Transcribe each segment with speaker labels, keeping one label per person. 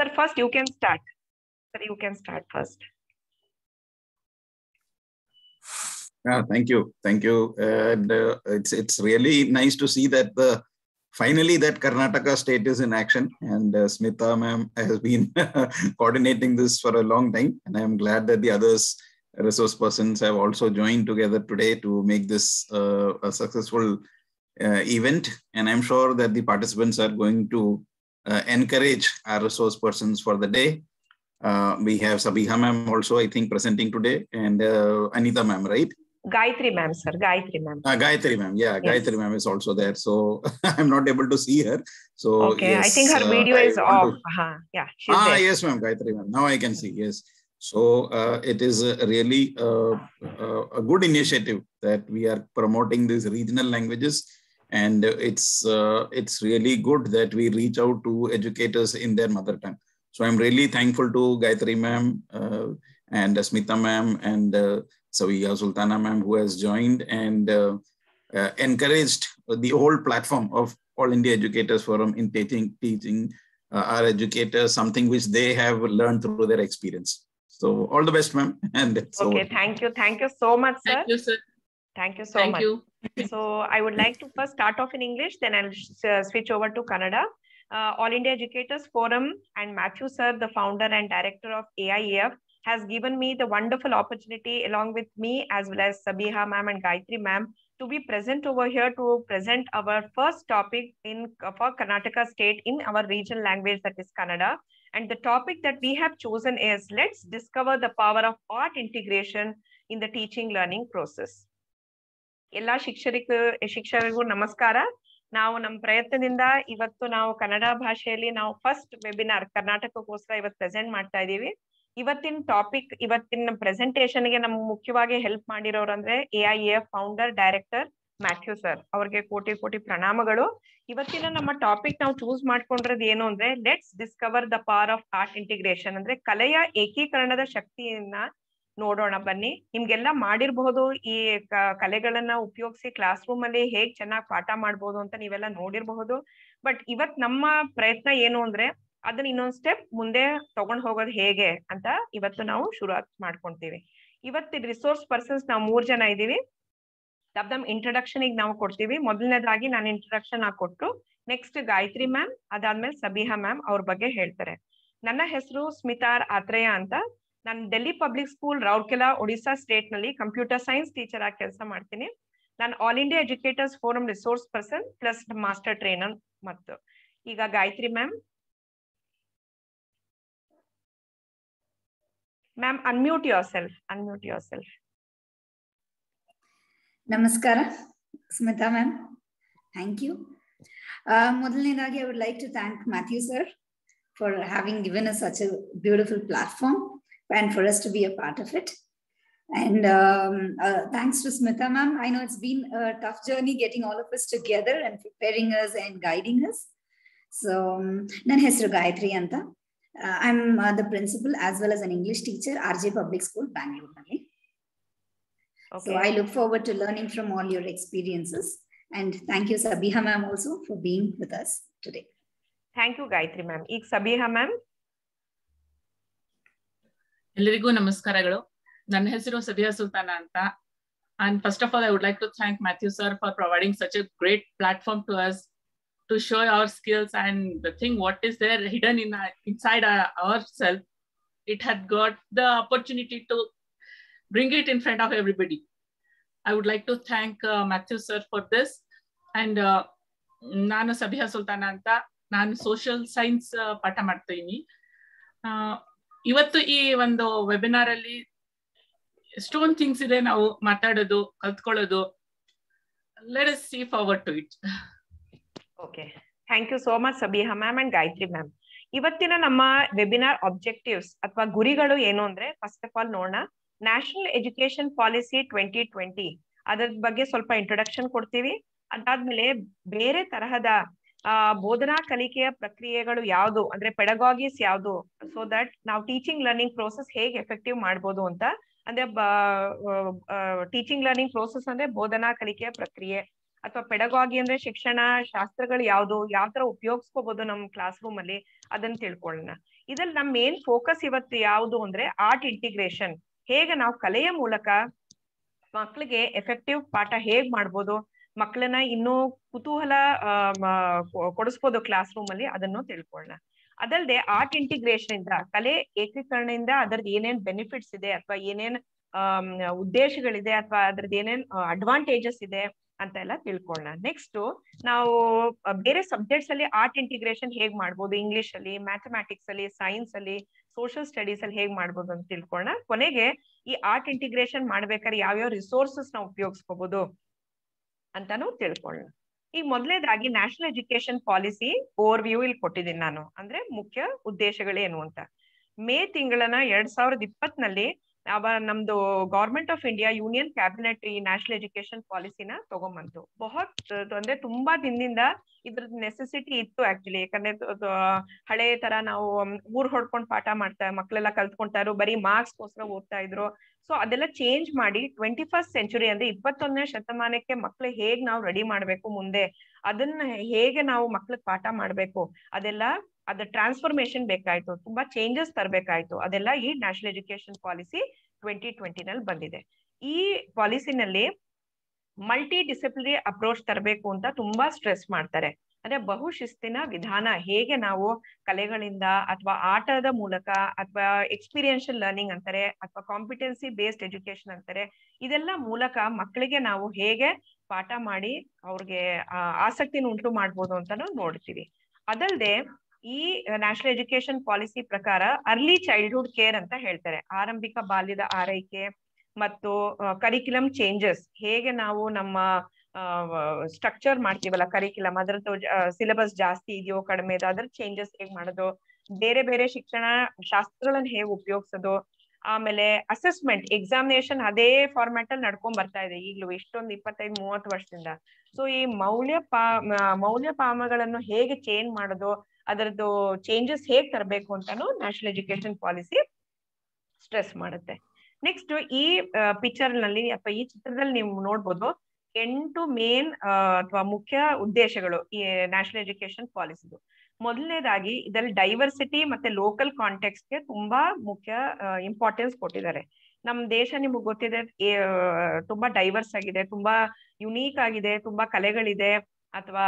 Speaker 1: Sir, first you can start. Sir, you can start first.
Speaker 2: Yeah, thank you, thank you. And uh, it's it's really nice to see that the finally that Karnataka state is in action, and uh, Smita ma'am has been coordinating this for a long time, and I'm glad that the others resource persons have also joined together today to make this uh, a successful uh, event. And I'm sure that the participants are going to uh, encourage our resource persons for the day. Uh, we have Sabiha ma'am also, I think, presenting today, and uh, Anita ma'am, right?
Speaker 1: Gayatri ma'am, sir. Gayatri ma'am.
Speaker 2: Uh, Gayatri ma'am, yeah,
Speaker 1: Yes.
Speaker 2: Gayatri ma'am is also there. So I'm not able to see her. So
Speaker 1: Okay, I think her
Speaker 2: uh,
Speaker 1: video is off.
Speaker 2: to-
Speaker 1: Uh-huh. Yeah, she's
Speaker 2: Ah,
Speaker 1: there.
Speaker 2: yes, ma'am, Gayatri ma'am. Now I can see. Yes. So uh, it is really uh, uh, a good initiative that we are promoting these regional languages, and it's uh, it's really good that we reach out to educators in their mother tongue. So I'm really thankful to Gayatri ma'am uh, and Smita ma'am and uh, Sawiya Sultana ma'am who has joined and uh, uh, encouraged the whole platform of All India Educators Forum in teaching teaching uh, our educators something which they have learned through their experience. So all the best, ma'am. And
Speaker 1: Okay,
Speaker 2: over.
Speaker 1: thank you. Thank you so much, sir.
Speaker 3: Thank you, sir.
Speaker 1: Thank you so
Speaker 3: Thank
Speaker 1: much.
Speaker 3: you.
Speaker 1: So I would like to first start off in English, then I'll uh, switch over to Kannada. Uh, All India Educators Forum and Matthew sir, the founder and director of AIEF, has given me the wonderful opportunity along with me as well as Sabiha ma'am and Gayatri ma'am to be present over here to present our first topic in for Karnataka state in our regional language that is Kannada. And the topic that we have chosen is let's discover the power of art integration in the teaching learning process. ಎಲ್ಲಾ ಶಿಕ್ಷರಿಕ ಶಿಕ್ಷಕರಿಗೂ ನಮಸ್ಕಾರ. ನಾವು ನಮ್ಮ ಪ್ರಯತ್ನದಿಂದ ಇವತ್ತು ನಾವು ಕನ್ನಡ ಭಾಷೆಯಲ್ಲಿ ನಾವು first webinar ಕರ್ನಾಟಕಕ್ಕೋಸ್ಕರ ಇವತ್ತು ಪ್ರೆಸೆಂಟ್ ಮಾಡ್ತಾ ಇದೀವಿ ಇವತ್ತಿನ ಟಾಪಿಕ್ ಇವತ್ತಿನ ಪ್ರೆಸೆಂಟೇಶನ್ಗೆ ನಮ್ಗೆ ಮುಖ್ಯವಾಗಿ ಹೆಲ್ಪ್ ಮಾಡಿರೋರು ಅಂದ್ರೆ A I A founder director Mathew sir ಅವ್ರಿಗೆ ಕೋಟಿ ಕೋಟಿ ಪ್ರಣಾಮಗಳು. ಇವತ್ತಿನ ನಮ್ಮ ಟಾಪಿಕ್ ನಾವು ಚೂಸ್ ಮಾಡ್ಕೊಂಡಿರೋದು ಏನು ಅಂದ್ರೆ let's discover the power of art integration ಅಂದ್ರೆ ಕಲೆಯ ಏಕೀಕರಣದ ಶಕ್ತಿಯನ್ನ ನೋಡೋಣ ಬನ್ನಿ. ನಿಮ್ಗೆಲ್ಲ ಮಾಡಿರ್ಬಹುದು ಈ ಕಲೆಗಳನ್ನ ಉಪಯೋಗಿಸಿ ಕ್ಲಾಸ್ ರೂಮ್ ಅಲ್ಲಿ ಹೇಗ್ ಚೆನ್ನಾಗಿ ಪಾಠ ಮಾಡ್ಬೋದು ಅಂತ ನೀವೆಲ್ಲ ನೋಡಿರಬಹುದು. ಬಟ್ ಇವತ್ ನಮ್ಮ ಪ್ರಯತ್ನ ಏನು ಅಂದ್ರೆ ಅದನ್ನ ಇನ್ನೊಂದ್ ಸ್ಟೆಪ್ ಮುಂದೆ ತಗೊಂಡ್ ಹೋಗೋದು ಹೇಗೆ ಅಂತ ಇವತ್ತು ನಾವು ಶುರುವಾತ್ ಮಾಡ್ಕೊಂತೀವಿ. ಇವತ್ತು ರಿಸೋರ್ಸ್ ಪರ್ಸನ್ಸ್ ನಾವು ಮೂರ್ ಜನ ಇದೀವಿ ದಮ್ ಇಂಟ್ರಡಕ್ಷನ್ ಈಗ ನಾವು ಕೊಡ್ತೀವಿ. ಮೊದಲನೇದಾಗಿ ನಾನು ಇಂಟ್ರಡಕ್ಷನ್ ಆಗಿ ಕೊಟ್ಟು ನೆಕ್ಸ್ಟ್ ಗಾಯತ್ರಿ ಮ್ಯಾಮ್ ಅದಾದ್ಮೇಲೆ ಸಬಿಹಾ ಮ್ಯಾಮ್ ಅವ್ರ ಬಗ್ಗೆ ಹೇಳ್ತಾರೆ. ನನ್ನ ಹೆಸರು ಸ್ಮಿತಾರ್ ಆತ್ರೇಯ ಅಂತ. ನಾನು ಡೆಲ್ಲಿ ಪಬ್ಲಿಕ್ ಸ್ಕೂಲ್ ರೌರ್ಕೆಲಾ ಒಡಿಶಾ ಸ್ಟೇಟ್ನಲ್ಲಿ ಕಂಪ್ಯೂಟರ್ ಸೈನ್ಸ್ ಟೀಚರ್ ಆಗಿ ಕೆಲಸ ಮಾಡ್ತೀನಿ. ನಾನು all India educators forum resource person plus master trainer ಮತ್ತು ಈಗ Gayatri ma'am ma'am unmute yourself unmute yourself
Speaker 4: ನಮಸ್ಕಾರ, ಸ್ಮಿತಾ ಮ್ಯಾಮ್ ಥ್ಯಾಂಕ್ ಯು ಮೊದಲನೇದಾಗಿ I would like to thank Mathew sir for having given a such a beautiful platform and for us to be a part of it. And um, uh, thanks to Smita ma'am, I know it's been a tough journey getting all of us together and preparing us and guiding us. So, ನನ್ನ ಹೆಸರು ಗಾಯತ್ರಿ ಅಂತ I am the principal as well as an English teacher R J public school ಬ್ಯಾಂಗ್ಳೂರ್ನಲ್ಲಿ So I look forward to learning from all your experiences. And thank you, Sabiha ma'am, also for being with us today.
Speaker 1: Thank you Gayathri ma'am ಈಗ Sabiha ma'am
Speaker 3: ಎಲ್ಲರಿಗೂ ನಮಸ್ಕಾರಗಳು. ನನ್ನ ಹೆಸರು ಸಬಿಯಾ ಸುಲ್ತಾನ ಅಂತ. And first of all I would like to thank Mathew sir for providing such a great platform to us to show our skills and the thing what is there hidden in inside our self it had got the opportunity to bring it in front of everybody. I would like to thank uh, Matthew sir for this. And uh, ನಾನು ಸಭಿಯಾ ಸುಲ್ತಾನ ಅಂತ. ನಾನು social science ಪಾಠ ಮಾಡ್ತಾ ಮಾಡ್ತೀನಿ ಇವತ್ತು ಈ ಒಂದು webinar ಅಲ್ಲಿ ಎಷ್ಟೊಂದು ಥಿಂಗ್ಸ್ ಇದೆ ನಾವು ಮಾತಾಡೋದು, ಕಲ್ತ್ಕೊಳ್ಳೋದು. Let us see forward to it
Speaker 1: okay thank you so much Sabiha ma'am and Gayatri ma'am ಇವತ್ತಿನ ನಮ್ಮ ವೆಬಿನಾರ್ ಆಬ್ಜೆಕ್ಟಿವ್ಸ್ ಅಥವಾ ಗುರಿಗಳು ಏನು ಅಂದ್ರೆ ಫಸ್ಟ್ ಆಫ್ ಆಲ್ ನೋಡೋಣ. National education policy twenty twenty ಅದ್ರ ಬಗ್ಗೆ ಸ್ವಲ್ಪ ಇಂಟ್ರೊಡಕ್ಷನ್ ಕೊಡ್ತೀವಿ. ಅದಾದ್ಮೇಲೆ ಬೇರೆ ತರಹದ ಆ ಬೋಧನಾ ಕಲಿಕೆಯ ಪ್ರಕ್ರಿಯೆಗಳು ಯಾವುದು? ಅಂದ್ರೆ ಪೆಡಗಾಗಿಸ್ ಯಾವುದು? ಸೊ ದಟ್ ನಾವು ಟೀಚಿಂಗ್ ಲರ್ನಿಂಗ್ ಪ್ರೋಸೆಸ್ ಹೇಗೆ ಎಫೆಕ್ಟಿವ್ ಮಾಡ್ಬೋದು ಅಂತ. ಅಂದ್ರೆ ಟೀಚಿಂಗ್ ಲರ್ನಿಂಗ್ ಪ್ರೋಸೆಸ್ ಅಂದ್ರೆ ಬೋಧನಾ ಕಲಿಕೆಯ ಪ್ರಕ್ರಿಯೆ. ಅಥವಾ ಪೆಡಗಾಗಿ ಅಂದ್ರೆ ಶಿಕ್ಷಣ ಶಾಸ್ತ್ರಗಳು ಯಾವ್ದು? ಯಾವ ತರ ಉಪಯೋಗಿಸ್ಕೋಬಹುದು ನಮ್ ಕ್ಲಾಸ್ ರೂಮ್ ಅಲ್ಲಿ? ಅದನ್ನ ತಿಳ್ಕೊಳ್ಳೋಣ. ಇದ್ರಲ್ಲಿ ನಮ್ ಮೇನ್ ಫೋಕಸ್ ಇವತ್ತು ಯಾವುದು ಅಂದ್ರೆ ಆರ್ಟ್ ಇಂಟಿಗ್ರೇಷನ್ ಹೇಗೆ ನಾವು ಕಲೆಯ ಮೂಲಕ ಮಕ್ಳಿಗೆ ಎಫೆಕ್ಟಿವ್ ಪಾಠ ಹೇಗ್ ಮಾಡ್ಬೋದು? ಮಕ್ಕಳನ್ನ ಇನ್ನೂ ಕುತೂಹಲ ಕೊಡಿಸ್ಬೋದು ಕ್ಲಾಸ್ ರೂಮ್ ಅಲ್ಲಿ, ಅದನ್ನು ತಿಳ್ಕೊಳ್ಳೋಣ. ಅದಲ್ಲದೆ ಆರ್ಟ್ ಇಂಟಿಗ್ರೇಷನ್ ಇಂದ, ಕಲೆ ಏಕೀಕರಣದಿಂದ ಅದ್ರದ್ದು ಏನೇನ್ ಬೆನಿಫಿಟ್ಸ್ ಇದೆ ಅಥವಾ ಏನೇನ್ ಉದ್ದೇಶಗಳಿದೆ ಅಥವಾ ಅದ್ರದ್ದು ಏನೇನ್ ಅಡ್ವಾಂಟೇಜಸ್ ಇದೆ ಅಂತ ಎಲ್ಲ ತಿಳ್ಕೊಳ್ಳೋಣ. ನೆಕ್ಸ್ಟ್ ನಾವು ಬೇರೆ ಸಬ್ಜೆಕ್ಟ್ಸ್ ಅಲ್ಲಿ ಆರ್ಟ್ ಇಂಟಿಗ್ರೇಷನ್ ಹೇಗ್ ಮಾಡ್ಬೋದು? ಇಂಗ್ಲಿಷ್ ಅಲ್ಲಿ ಮ್ಯಾಥಮೆಟಿಕ್ಸ್ ಅಲ್ಲಿ ಸೈನ್ಸ್ ಅಲ್ಲಿ ಸೋಷಿಯಲ್ ಸ್ಟಡೀಸ್ ಅಲ್ಲಿ ಹೇಗ್ ಮಾಡ್ಬೋದು ಅಂತ ತಿಳ್ಕೊಳ್ಳೋಣ. ಕೊನೆಗೆ ಈ ಆರ್ಟ್ ಇಂಟಿಗ್ರೇಷನ್ ಮಾಡ್ಬೇಕಾದ್ರೆ ಯಾವ್ಯಾವ ರಿಸೋರ್ಸಸ್ ನಾವು ಉಪಯೋಗಿಸ್ಕೋಬಹುದು ಅಂತಾನು ತಿಳ್ಕೊಳ್ಳೋಣ. ಈಗ ಮೊದಲೇದಾಗಿ national education policy overview ಇಲ್ಲಿ ಕೊಟ್ಟಿದ್ದೀನಿ ನಾನು. ಅಂದ್ರೆ ಮುಖ್ಯ ಉದ್ದೇಶಗಳೇನು ಅಂತ. ಮೇ ತಿಂಗಳನ ಎರಡ್ ಸಾವಿರದ ಇಪ್ಪತ್ನಲ್ಲಿ ಅವ ನಮ್ದು government of India union cabinet ಈ ನ್ಯಾಷನಲ್ ಎಜುಕೇಶನ್ ಪಾಲಿಸಿನ ತಗೊಂಬಂತು. ಬಹುತ್ ಅಂದ್ರೆ ತುಂಬಾ ದಿನದಿಂದ ಇದ್ರದ್ ನೆಸೆಸಿಟಿ ಇತ್ತು ಆಕ್ಚುಲಿ ಯಾಕಂದ್ರೆ ಹಳೆ ತರ ನಾವು ಊರ್ ಹೊಡ್ಕೊಂಡ್ ಪಾಠ ಮಾಡ್ತಾ, ಮಕ್ಳೆಲ್ಲ ಕಲ್ತ್ಕೊಂತಾ ಇದ್ರು ಬರೀ ಮಾರ್ಕ್ಸ್ ಗೋಸ್ಕರ ಓದ್ತಾ ಇದ್ರು. ಸೊ ಅದೆಲ್ಲ ಚೇಂಜ್ ಮಾಡಿ ಟ್ವೆಂಟಿ ಫಸ್ಟ್ ಸೆಂಚುರಿ ಅಂದ್ರೆ ಇಪ್ಪತ್ತೊಂದನೇ ಶತಮಾನಕ್ಕೆ ಮಕ್ಳು ಹೇಗ್ ನಾವು ರೆಡಿ ಮಾಡ್ಬೇಕು ಮುಂದೆ? ಅದನ್ನ ಹೇಗೆ ನಾವು ಮಕ್ಳಿಗೆ ಪಾಠ ಮಾಡ್ಬೇಕು? ಅದೆಲ್ಲ ಅದ ಟ್ರಾನ್ಸ್ಫಾರ್ಮೇಶನ್ ಬೇಕಾಯ್ತು, ತುಂಬಾ ಚೇಂಜಸ್ ತರಬೇಕಾಯ್ತು, ಅದೆಲ್ಲ ಈ national education policy twenty twenty ನಲ್ಲಿ ಬಂದಿದೆ. ಈ ಪಾಲಿಸಿನಲ್ಲಿ ಮಲ್ಟಿ ಡಿಸಿಪ್ಲಿನರಿ ಅಪ್ರೋಚ್ ತರಬೇಕು ಅಂತ ತುಂಬಾ ಸ್ಟ್ರೆಸ್ ಮಾಡ್ತಾರೆ. ಅಂದ್ರೆ ಬಹುಶಿಸ್ತಿನ ವಿಧಾನ ಹೇಗೆ ನಾವು ಕಲೆಗಳಿಂದ ಅಥವಾ ಆಟದ ಮೂಲಕ ಅಥವಾ ಎಕ್ಸ್ಪೀರಿಯನ್ಷಿಯಲ್ ಲರ್ನಿಂಗ್ ಅಂತಾರೆ, ಅಥವಾ ಕಾಂಪಿಟೆನ್ಸಿ ಬೇಸ್ಡ್ ಎಜುಕೇಶನ್ ಅಂತಾರೆ, ಇದೆಲ್ಲ ಮೂಲಕ ಮಕ್ಕಳಿಗೆ ನಾವು ಹೇಗೆ ಪಾಠ ಮಾಡಿ ಅವ್ರಿಗೆ ಆಸಕ್ತಿನ ಉಂಟು ಮಾಡ್ಬೋದು ಅಂತಾನು ನೋಡ್ತೀವಿ. ಅದಲ್ಲದೆ ಈ ನ್ಯಾಷನಲ್ ಎಜುಕೇಶನ್ ಪಾಲಿಸಿ ಪ್ರಕಾರ ಅರ್ಲಿ ಚೈಲ್ಡ್ಹುಡ್ ಕೇರ್ ಅಂತ ಹೇಳ್ತಾರೆ. ಆರಂಭಿಕ ಬಾಲ್ಯದ ಆರೈಕೆ ಮತ್ತು ಕರಿಕ್ಯುಲಮ್ ಚೇಂಜಸ್ ಹೇಗೆ ನಾವು ನಮ್ಮ ಸ್ಟ್ರಕ್ಚರ್ ಮಾಡ್ತೀವಲ್ಲ ಕರಿಕ್ಯುಲಮ್ ಅದ್ರದ್ದು ಸಿಲೆಬಸ್ ಜಾಸ್ತಿ ಇದೆಯೋ ಕಡಿಮೆ ಇದೋ ಅದ್ರ ಚೇಂಜಸ್ ಹೇಗ್ ಮಾಡೋದು? ಬೇರೆ ಬೇರೆ ಶಿಕ್ಷಣ ಶಾಸ್ತ್ರಗಳನ್ನ ಹೇಗೆ ಉಪಯೋಗಿಸೋದು? ಆಮೇಲೆ ಅಸೆಸ್ಮೆಂಟ್ ಎಕ್ಸಾಮಿನೇಷನ್ ಅದೇ ಫಾರ್ಮ್ಯಾಟ್ ಅಲ್ಲಿ ನಡ್ಕೊಂಡ್ ಬರ್ತಾ ಇದೆ ಈಗಲೂ ಇಷ್ಟೊಂದು ಇಪ್ಪತ್ತೈದು, ಮೂವತ್ತು ವರ್ಷದಿಂದ. ಸೊ ಈ ಮೌಲ್ಯ ಪಾ ಮೌಲ್ಯ ಪಾಮಗಳನ್ನು ಹೇಗೆ ಚೇಂಜ್ ಮಾಡೋದು? ಅದರದ್ದು ಚೇಂಜಸ್ ಹೇಗ್ ತರಬೇಕು ಅಂತಾನು ನ್ಯಾಷನಲ್ ಎಜುಕೇಶನ್ ಪಾಲಿಸಿ ಸ್ಟ್ರೆಸ್ ಮಾಡುತ್ತೆ. ನೆಕ್ಸ್ಟ್ ಈ ಪಿಕ್ಚರ್ನಲ್ಲಿ ಅಥವಾ ಈ ಚಿತ್ರದಲ್ಲಿ ನೀವು ನೋಡ್ಬೋದು ಎಂಟು ಮೇನ್ ಅಥವಾ ಮುಖ್ಯ ಉದ್ದೇಶಗಳು ಈ ನ್ಯಾಷನಲ್ ಎಜುಕೇಶನ್ ಪಾಲಿಸಿದು ಮೊದಲನೇದಾಗಿ ಇದರಲ್ಲಿ ಡೈವರ್ಸಿಟಿ ಮತ್ತೆ ಲೋಕಲ್ ಕಾಂಟೆಕ್ಸ್ಗೆ ತುಂಬಾ ಮುಖ್ಯ ಇಂಪಾರ್ಟೆನ್ಸ್ ಕೊಟ್ಟಿದ್ದಾರೆ. ನಮ್ ದೇಶ ನಿಮಗೆ ಗೊತ್ತಿದೆ ತುಂಬಾ ಡೈವರ್ಸ್ ಆಗಿದೆ, ತುಂಬಾ ಯುನೀಕ್ ಆಗಿದೆ, ತುಂಬಾ ಕಲೆಗಳಿದೆ, ಅಥವಾ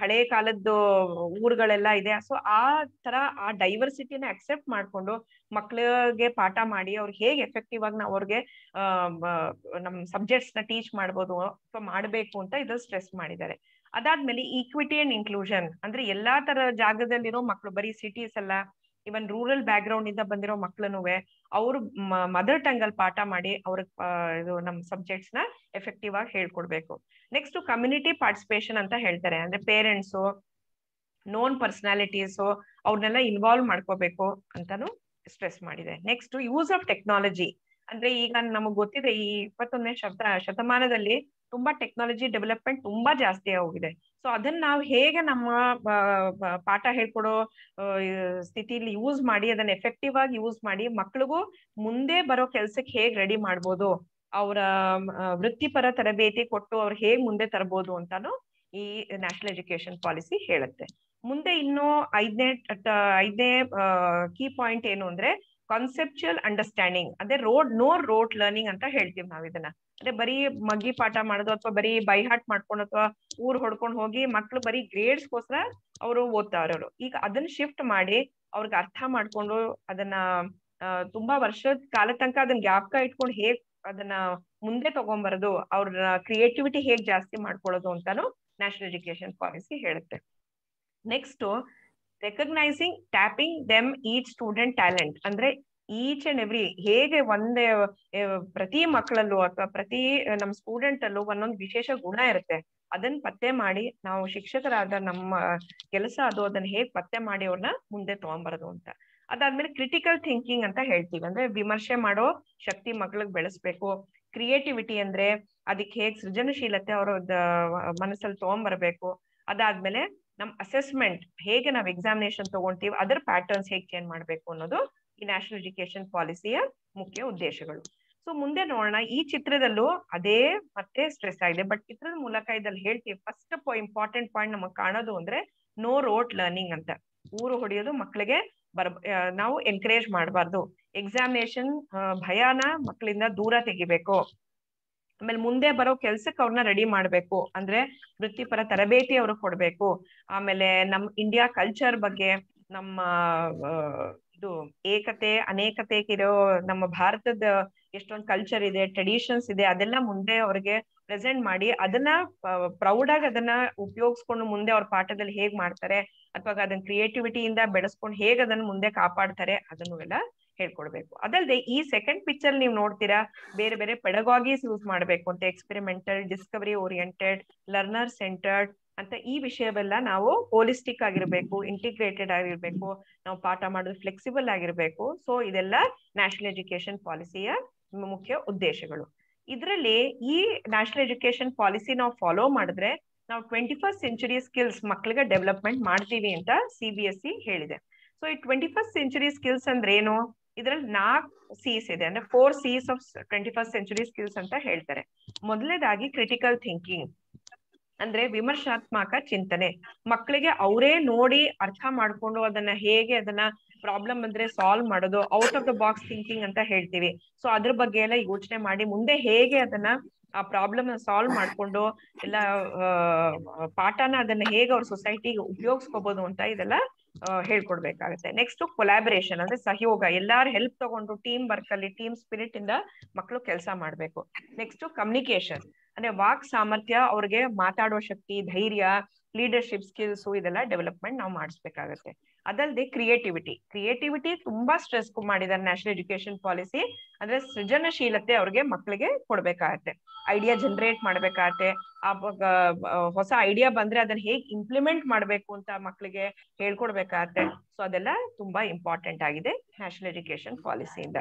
Speaker 1: ಹಳೆ ಕಾಲದ್ದು ಊರುಗಳೆಲ್ಲ ಇದೆ. ಸೊ, ಆ ತರ ಆ ಡೈವರ್ಸಿಟಿನ ಅಕ್ಸೆಪ್ಟ್ ಮಾಡ್ಕೊಂಡು ಮಕ್ಳಿಗೆ ಪಾಠ ಮಾಡಿ ಅವ್ರಿಗೆ ಹೇಗೆ ಎಫೆಕ್ಟಿವ್ ಆಗಿ ನಾವು ಅವ್ರಿಗೆ ನಮ್ ಸಬ್ಜೆಕ್ಟ್ಸ್ನ ಟೀಚ್ ಮಾಡ್ಬೋದು, ಅಥವಾ ಮಾಡ್ಬೇಕು ಅಂತ ಇದು ಸ್ಟ್ರೆಸ್ ಮಾಡಿದ್ದಾರೆ. ಅದಾದ್ಮೇಲೆ ಈಕ್ವಿಟಿ ಅಂಡ್ ಇನ್ಕ್ಲೂಷನ್ ಅಂದ್ರೆ ಎಲ್ಲಾ ತರ ಜಾಗದಲ್ಲಿರೋ ಮಕ್ಳು, ಬರೀ ಸಿಟೀಸ್ ಅಲ್ಲ ಇವನ್ ರೂರಲ್ ಬ್ಯಾಕ್ ಗ್ರೌಂಡ್ ಇಂದ ಬಂದಿರೋ ಮಕ್ಳನ್ನು ಅವ್ರು ಮದರ್ ಟಂಗ್ ಅಲ್ಲಿ ಪಾಠ ಮಾಡಿ ಅವ್ರಿಗೆ ಇದು ನಮ್ ಸಬ್ಜೆಕ್ಟ್ಸ್ನ ಎಫೆಕ್ಟಿವ್ ಆಗಿ ಹೇಳ್ಕೊಡ್ಬೇಕು. ನೆಕ್ಸ್ಟ್ ಕಮ್ಯುನಿಟಿ ಪಾರ್ಟಿಸಿಪೇಷನ್ ಅಂತ ಹೇಳ್ತಾರೆ. ಅಂದ್ರೆ ಪೇರೆಂಟ್ಸು ನೋನ್ ಪರ್ಸನಾಲಿಟೀಸ್ ಅವ್ರನ್ನೆಲ್ಲ ಇನ್ವಾಲ್ವ್ ಮಾಡ್ಕೋಬೇಕು ಅಂತಾನು ಸ್ಟ್ರೆಸ್ ಮಾಡಿದೆ. ನೆಕ್ಸ್ಟ್ ಯೂಸ್ ಆಫ್ ಟೆಕ್ನಾಲಜಿ ಅಂದ್ರೆ ಈಗ ನಮಗ್ ಗೊತ್ತಿದೆ ಈ ಇಪ್ಪತ್ತೊಂದನೇ ಶತ ಶತಮಾನದಲ್ಲಿ ತುಂಬಾ ಟೆಕ್ನಾಲಜಿ ಡೆವಲಪ್ಮೆಂಟ್ ತುಂಬಾ ಜಾಸ್ತಿ ಆಗೋಗಿದೆ. ಸೊ ಅದನ್ನ ನಾವು ಹೇಗೆ ನಮ್ಮ ಪಾಠ ಹೇಳ್ಕೊಡೋ ಸ್ಥಿತಿಲಿ ಯೂಸ್ ಮಾಡಿ, ಅದನ್ನ ಎಫೆಕ್ಟಿವ್ ಆಗಿ ಯೂಸ್ ಮಾಡಿ ಮಕ್ಳಿಗೂ ಮುಂದೆ ಬರೋ ಕೆಲ್ಸಕ್ಕೆ ಹೇಗ್ ರೆಡಿ ಮಾಡ್ಬೋದು, ಅವರ ವೃತ್ತಿಪರ ತರಬೇತಿ ಕೊಟ್ಟು ಅವ್ರು ಹೇಗ್ ಮುಂದೆ ತರಬಹುದು ಅಂತಾನು ಈ ನ್ಯಾಷನಲ್ ಎಜುಕೇಶನ್ ಪಾಲಿಸಿ ಹೇಳುತ್ತೆ. ಮುಂದೆ ಇನ್ನು ಐದನೇ ಐದನೇ ಕೀ ಪಾಯಿಂಟ್ ಏನು ಅಂದ್ರೆ ಕಾನ್ಸೆಪ್ಚುಯಲ್ ಅಂಡರ್ಸ್ಟ್ಯಾಂಡಿಂಗ್ ಅದೇ ರೋಡ್ ನೋ ರೋಡ್ ಲರ್ನಿಂಗ್ ಅಂತ ಹೇಳ್ತೀವಿ ನಾವ್ ಇದನ್ನ. ಅಂದ್ರೆ ಬರೀ ಮಗ್ಗಿ ಪಾಠ ಮಾಡೋದು ಅಥವಾ ಬರೀ ಬೈ ಹಾಟ್ ಮಾಡ್ಕೊಂಡು ಅಥವಾ ಊರ್ ಹೊಡ್ಕೊಂಡು ಹೋಗಿ ಮಕ್ಳು ಬರೀ ಗ್ರೇಡ್ಸ್ಗೋಸ್ಕರ ಅವರು ಓದ್ತಾವ್ರವ್ರು ಈಗ ಅದನ್ನ ಶಿಫ್ಟ್ ಮಾಡಿ ಅವ್ರಿಗೆ ಅರ್ಥ ಮಾಡ್ಕೊಂಡು ಅದನ್ನ ತುಂಬಾ ವರ್ಷದ ಕಾಲ ತನಕ ಅದನ್ನ ಜ್ಞಾಪಕ ಇಟ್ಕೊಂಡು ಹೇಗ್ ಅದನ್ನ ಮುಂದೆ ತಗೊಂಬರೋದು, ಅವ್ರ ಕ್ರಿಯೇಟಿವಿಟಿ ಹೇಗ್ ಜಾಸ್ತಿ ಮಾಡ್ಕೊಳ್ಳೋದು ಅಂತಾನು ನ್ಯಾಷನಲ್ ಎಜುಕೇಶನ್ ಪಾಲಿಸಿ ಹೇಳುತ್ತೆ. Next recognising tapping them each student talent ಅಂದ್ರೆ ಈಚ್ ಅಂಡ್ ಎವ್ರಿ ಹೇಗೆ ಒಂದೇ ಪ್ರತಿ ಮಕ್ಕಳಲ್ಲೂ ಅಥವಾ ಪ್ರತಿ ನಮ್ಮ ಸ್ಟೂಡೆಂಟ್ ಅಲ್ಲೂ ಒಂದೊಂದು ವಿಶೇಷ ಗುಣ ಇರುತ್ತೆ. ಅದನ್ನ ಪತ್ತೆ ಮಾಡಿ, ನಾವು ಶಿಕ್ಷಕರಾದ ನಮ್ಮ ಕೆಲಸ ಅದು, ಅದನ್ನ ಹೇಗ್ ಪತ್ತೆ ಮಾಡಿ ಅವ್ರನ್ನ ಮುಂದೆ ತಗೊಂಬರೋದು ಅಂತ. ಅದಾದ್ಮೇಲೆ ಕ್ರಿಟಿಕಲ್ ಥಿಂಕಿಂಗ್ ಅಂತ ಹೇಳ್ತೀವಿ. ಅಂದ್ರೆ ವಿಮರ್ಶೆ ಮಾಡೋ ಶಕ್ತಿ ಮಕ್ಳಿಗೆ ಬೆಳೆಸ್ಬೇಕು. ಕ್ರಿಯೇಟಿವಿಟಿ ಅಂದ್ರೆ ಅದಕ್ಕೆ ಹೇಗ್ ಸೃಜನಶೀಲತೆ ಅವರ ಮನಸ್ಸಲ್ಲಿ ತಗೊಂಬರ್ಬೇಕು. ಅದಾದ್ಮೇಲೆ ನಮ್ ಅಸೆಸ್ಮೆಂಟ್ ಹೇಗೆ ನಾವು ಎಕ್ಸಾಮಿನೇಷನ್ ತಗೊಂತೀವಿ, ಅದರ ಪ್ಯಾಟರ್ನ್ಸ್ ಹೇಗೆ ಚೇಂಜ್ ಮಾಡ್ಬೇಕು ಅನ್ನೋದು ಈ ನ್ಯಾಷನಲ್ ಎಜುಕೇಶನ್ ಪಾಲಿಸಿಯ ಮುಖ್ಯ ಉದ್ದೇಶಗಳು. ಸೊ ಮುಂದೆ ನೋಡೋಣ. ಈ ಚಿತ್ರದಲ್ಲೂ ಅದೇ ಮತ್ತೆ ಸ್ಟ್ರೆಸ್ ಆಗಿದೆ. ಬಟ್ ಚಿತ್ರದ ಮೂಲಕ ಇದ್ರಲ್ಲಿ ಹೇಳ್ತೀವಿ. ಫಸ್ಟ್ ಇಂಪಾರ್ಟೆಂಟ್ ಪಾಯಿಂಟ್ ನಮಗೆ ಕಾಣೋದು ಅಂದ್ರೆ ನೋ ರೋಟ್ ಲರ್ನಿಂಗ್ ಅಂತ. ಊರು ಹೊಡೆಯೋದು ಮಕ್ಕಳಿಗೆ ಬರ್ ನಾವು ಎನ್ಕರೇಜ್ ಮಾಡಬಾರ್ದು. ಎಕ್ಸಾಮಿನೇಷನ್ ಭಯಾನ ಮಕ್ಕಳಿಂದ ದೂರ ತೆಗಿಬೇಕು. ಆಮೇಲೆ ಮುಂದೆ ಬರೋ ಕೆಲ್ಸಕ್ಕೆ ಅವ್ರನ್ನ ರೆಡಿ ಮಾಡ್ಬೇಕು. ಅಂದ್ರೆ ವೃತ್ತಿಪರ ತರಬೇತಿ ಅವ್ರಿಗೆ ಕೊಡ್ಬೇಕು. ಆಮೇಲೆ ನಮ್ ಇಂಡಿಯಾ ಕಲ್ಚರ್ ಬಗ್ಗೆ ನಮ್ಮ ಇದು ಏಕತೆ ಅನೇಕತೆಗಿರೋ ನಮ್ಮ ಭಾರತದ ಎಷ್ಟೊಂದು ಕಲ್ಚರ್ ಇದೆ ಟ್ರೆಡಿಷನ್ಸ್ ಇದೆ, ಅದೆಲ್ಲ ಮುಂದೆ ಅವ್ರಿಗೆ ಪ್ರೆಸೆಂಟ್ ಮಾಡಿ ಅದನ್ನ ಪ್ರೌಡ್ ಆಗಿ ಅದನ್ನ ಉಪಯೋಗಿಸ್ಕೊಂಡು ಮುಂದೆ ಅವ್ರ ಪಾಠದಲ್ಲಿ ಹೇಗ್ ಮಾಡ್ತಾರೆ, ಅಥವಾ ಅದನ್ನ ಕ್ರಿಯೇಟಿವಿಟಿಯಿಂದ ಬೆಳೆಸ್ಕೊಂಡು ಹೇಗ್ ಅದನ್ನ ಮುಂದೆ ಕಾಪಾಡ್ತಾರೆ, ಅದನ್ನು ಎಲ್ಲ ಹೇಳ್ಕೊಡ್ಬೇಕು. ಅದಲ್ಲದೆ ಈ ಸೆಕೆಂಡ್ ಪಿಕ್ಚರ್ ನೀವು ನೋಡ್ತೀರಾ, ಬೇರೆ ಬೇರೆ ಪೆಡಗಾಗೀಸ್ ಯೂಸ್ ಮಾಡ್ಬೇಕು ಅಂತ experimental discovery oriented learner centred ಅಂತ ಈ ವಿಷಯವೆಲ್ಲ ನಾವು ಹೋಲಿಸ್ಟಿಕ್ ಆಗಿರ್ಬೇಕು ಇಂಟಿಗ್ರೇಟೆಡ್ ಆಗಿರ್ಬೇಕು, ನಾವು ಪಾಠ ಮಾಡೋದು ಫ್ಲೆಕ್ಸಿಬಲ್ ಆಗಿರ್ಬೇಕು. ಸೊ ಇದೆಲ್ಲ ನ್ಯಾಷನಲ್ ಎಜುಕೇಶನ್ ಪಾಲಿಸಿಯ ಮುಖ್ಯ ಉದ್ದೇಶಗಳು. ಇದರಲ್ಲಿ ಈ ನ್ಯಾಷನಲ್ ಎಜುಕೇಶನ್ ಪಾಲಿಸಿ ನಾವು ಫಾಲೋ ಮಾಡಿದ್ರೆ ನಾವು ಟ್ವೆಂಟಿ ಫಸ್ಟ್ ಸೆಂಚುರಿ ಸ್ಕಿಲ್ಸ್ ಮಕ್ಕಳಿಗೆ ಡೆವಲಪ್ಮೆಂಟ್ ಮಾಡ್ತೀವಿ ಅಂತ ಸಿ ಬಿ ಸಿ ಹೇಳಿದೆ. ಸೊ ಈ ಟ್ವೆಂಟಿ ಫಸ್ಟ್ ಸೆಂಚುರಿ ಸ್ಕಿಲ್ಸ್ ಅಂದ್ರೆ ಏನು ಇದ್ರಲ್ಲಿ ನಾಲ್ಕು ಸೀಸ್ ಇದೆ. ಅಂದ್ರೆ four Cs of twenty first century skills ಅಂತ ಹೇಳ್ತಾರೆ. ಮೊದಲನೇದಾಗಿ ಕ್ರಿಟಿಕಲ್ ಥಿಂಕಿಂಗ್ ಅಂದ್ರೆ ವಿಮರ್ಶಾತ್ಮಕ ಚಿಂತನೆ. ಮಕ್ಕಳಿಗೆ ಅವರೇ ನೋಡಿ ಅರ್ಥ ಮಾಡ್ಕೊಂಡು ಅದನ್ನ ಹೇಗೆ ಅದನ್ನ ಪ್ರಾಬ್ಲಮ್ ಅಂದ್ರೆ ಸಾಲ್ವ್ ಮಾಡೋದು out of the box thinking ಅಂತ ಹೇಳ್ತೀವಿ. ಸೊ ಅದ್ರ ಬಗ್ಗೆ ಎಲ್ಲ ಯೋಚನೆ ಮಾಡಿ ಮುಂದೆ ಹೇಗೆ ಅದನ್ನ ಆ ಪ್ರಾಬ್ಲಮ್ ಸಾಲ್ವ್ ಮಾಡ್ಕೊಂಡು ಎಲ್ಲ ಪಾಠನ ಅದನ್ನ ಹೇಗೆ ಅವ್ರ ಸೊಸೈಟಿಗೆ ಉಪಯೋಗಿಸ್ಕೋಬಹುದು ಅಂತ ಇದೆಲ್ಲ ಹೇಳ್ಕೊಡ್ಬೇಕಾಗತ್ತೆ. ನೆಕ್ಸ್ಟ್ ಕೊಲಾಬರೇಷನ್ ಅಂದ್ರೆ ಸಹಯೋಗ. ಎಲ್ಲಾರು ಹೆಲ್ಪ್ ತಗೊಂಡು ಟೀಮ್ ವರ್ಕ್ ಅಲ್ಲಿ ಟೀಮ್ ಸ್ಪಿರಿಟ್ ಇಂದ ಮಕ್ಕಳು ಕೆಲಸ ಮಾಡ್ಬೇಕು. ನೆಕ್ಸ್ಟ್ ಕಮ್ಯುನಿಕೇಶನ್ ಅಂದ್ರೆ ವಾಕ್ ಸಾಮರ್ಥ್ಯ ಅವ್ರಿಗೆ ಮಾತಾಡೋ ಶಕ್ತಿ, ಧೈರ್ಯ ಲೀಡರ್ಶಿಪ್ ಸ್ಕಿಲ್ಸ್ ಇದೆಲ್ಲ ಡೆವಲಪ್ಮೆಂಟ್ ನಾವು ಮಾಡಿಸ್ಬೇಕಾಗತ್ತೆ. ಅದಲ್ಲದೆ ಕ್ರಿಯೇಟಿವಿಟಿ ಕ್ರಿಯೇಟಿವಿಟಿ ತುಂಬಾ ಸ್ಟ್ರೆಸ್ ಮಾಡಿದ್ದಾರೆ ನ್ಯಾಷನಲ್ ಎಜುಕೇಶನ್ ಪಾಲಿಸಿ ಅಂದ್ರೆ ಸೃಜನಶೀಲತೆ ಅವ್ರಿಗೆ ಮಕ್ಕಳಿಗೆ ಕೊಡ್ಬೇಕಾಗತ್ತೆ. ಐಡಿಯಾ ಜನರೇಟ್ ಮಾಡ್ಬೇಕಾಗತ್ತೆ. ಆ ಹೊಸ ಐಡಿಯಾ ಬಂದ್ರೆ ಅದನ್ನ ಹೇಗ್ ಇಂಪ್ಲಿಮೆಂಟ್ ಮಾಡ್ಬೇಕು ಅಂತ ಮಕ್ಕಳಿಗೆ ಹೇಳ್ಕೊಡ್ಬೇಕಾಗತ್ತೆ. ಸೊ ಅದೆಲ್ಲ ತುಂಬಾ ಇಂಪಾರ್ಟೆಂಟ್ ಆಗಿದೆ ನ್ಯಾಷನಲ್ ಎಜುಕೇಶನ್ ಪಾಲಿಸಿಯಿಂದ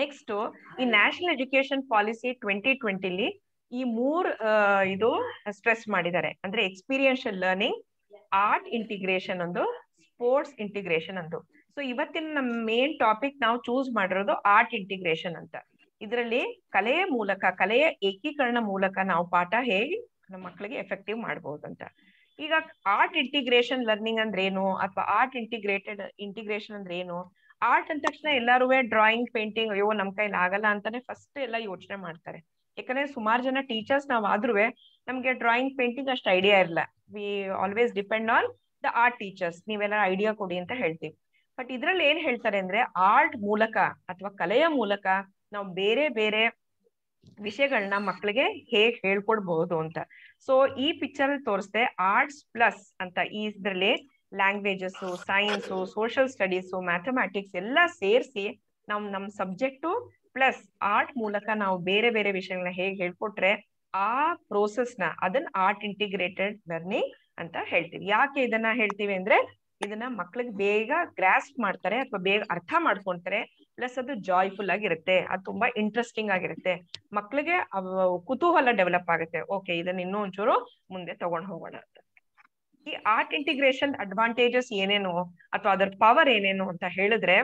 Speaker 1: ನೆಕ್ಸ್ಟ್ ಈ ನ್ಯಾಷನಲ್ ಎಜುಕೇಶನ್ ಪಾಲಿಸಿ ಟ್ವೆಂಟಿ ಟ್ವೆಂಟಿಲಿ ಈ ಮೂರ್ ಇದು ಸ್ಟ್ರೆಸ್ ಮಾಡಿದ್ದಾರೆ. ಅಂದ್ರೆ ಎಕ್ಸ್ಪೀರಿಯನ್ಷಿಯಲ್ ಲರ್ನಿಂಗ್ ಆರ್ಟ್ ಇಂಟಿಗ್ರೇಷನ್ ಒಂದು ಸ್ಪೋರ್ಟ್ಸ್ ಇಂಟಿಗ್ರೇಷನ್ ಅಂದು. ಸೊ ಇವತ್ತಿನ ನಮ್ಮ ಮೇನ್ ಟಾಪಿಕ್ ನಾವು ಚೂಸ್ ಮಾಡಿರೋದು ಆರ್ಟ್ ಇಂಟಿಗ್ರೇಷನ್ ಅಂತ. ಇದರಲ್ಲಿ ಕಲೆಯ ಮೂಲಕ, ಕಲೆಯ ಏಕೀಕರಣ ಮೂಲಕ ನಾವು ಪಾಠ ಹೇಗೆ ನಮ್ಮ ಮಕ್ಕಳಿಗೆ ಎಫೆಕ್ಟಿವ್ ಮಾಡಬಹುದು ಅಂತ. ಈಗ ಆರ್ಟ್ ಇಂಟಿಗ್ರೇಷನ್ ಲರ್ನಿಂಗ್ ಅಂದ್ರೆ ಏನು ಅಥವಾ ಆರ್ಟ್ ಇಂಟಿಗ್ರೇಟೆಡ್ ಇಂಟಿಗ್ರೇಷನ್ ಅಂದ್ರೆ ಏನು ಆರ್ಟ್ ಅಂದ ತಕ್ಷಣ ಎಲ್ಲರೂ ಡ್ರಾಯಿಂಗ್ ಪೇಂಟಿಂಗ್ ಅಯ್ಯೋ, ನಮ್ ಕೈಲಿ ಆಗಲ್ಲ ಅಂತಾನೆ ಫಸ್ಟ್ ಎಲ್ಲ ಯೋಚನೆ ಮಾಡ್ತಾರೆ. ಯಾಕಂದ್ರೆ ಸುಮಾರು ಜನ ಟೀಚರ್ಸ್ ನಾವ್ ಆದ್ರೂ ನಮ್ಗೆ ಡ್ರಾಯಿಂಗ್ ಪೇಂಟಿಂಗ್ ಅಷ್ಟು ಐಡಿಯಾ ಇರಲ್ಲ. We always depend on the art teachers ನೀವೆಲ್ಲ ಐಡಿಯಾ ಕೊಡಿ ಅಂತ ಹೇಳ್ತೀವಿ. ಬಟ್ ಇದ್ರಲ್ಲಿ ಏನ್ ಹೇಳ್ತಾರೆ ಅಂದ್ರೆ ಆರ್ಟ್ ಮೂಲಕ ಅಥವಾ ಕಲೆಯ ಮೂಲಕ ನಾವು ಬೇರೆ ಬೇರೆ ವಿಷಯಗಳನ್ನ ಮಕ್ಕಳಿಗೆ ಹೇಗ್ ಹೇಳ್ಕೊಡ್ಬಹುದು ಅಂತ. ಸೊ ಈ ಪಿಕ್ಚರ್ ಅಲ್ಲಿ ತೋರಿಸ್ದೆ ಆರ್ಟ್ಸ್ ಪ್ಲಸ್ ಅಂತ ಈ ಇದ್ರಲ್ಲಿ languages science social studies mathematics ಎಲ್ಲ ಸೇರಿಸಿ ನಮ್ ನಮ್ ಸಬ್ಜೆಕ್ಟು ಪ್ಲಸ್ ಆರ್ಟ್ ಮೂಲಕ ನಾವು ಬೇರೆ ಬೇರೆ ವಿಷಯಗಳನ್ನ ಹೇಗೆ ಹೇಳ್ಕೊಟ್ರೆ ಆ ಪ್ರೋಸೆಸ್ನ ಅದನ್ನ ಆರ್ಟ್ ಇಂಟಿಗ್ರೇಟೆಡ್ ಲರ್ನಿಂಗ್ ಅಂತ ಹೇಳ್ತೀವಿ. ಯಾಕೆ ಇದನ್ನ ಹೇಳ್ತೀವಿ ಅಂದ್ರೆ ಇದನ್ನ ಮಕ್ಳಿಗೆ ಬೇಗ ಗ್ರಾಸ್ಪ್ ಮಾಡ್ತಾರೆ ಅಥವಾ ಬೇಗ ಅರ್ಥ ಮಾಡ್ಕೊಂತಾರೆ. ಪ್ಲಸ್ ಅದು ಜಾಯ್ಫುಲ್ ಆಗಿರುತ್ತೆ, ಅದು ತುಂಬಾ ಇಂಟ್ರೆಸ್ಟಿಂಗ್ ಆಗಿರುತ್ತೆ. ಮಕ್ಳಿಗೆ ಕುತೂಹಲ ಡೆವಲಪ್ ಆಗುತ್ತೆ. ಓಕೆ ಇದನ್ನ ಇನ್ನೂ ಒಂಚೂರು ಮುಂದೆ ತಗೊಂಡ್ ಹೋಗೋಣ ಅಂತ. ಈ ಆರ್ಟ್ ಇಂಟಿಗ್ರೇಷನ್ ಅಡ್ವಾಂಟೇಜಸ್ ಏನೇನು ಅಥವಾ ಅದರ ಪವರ್ ಏನೇನು ಅಂತ ಹೇಳಿದ್ರೆ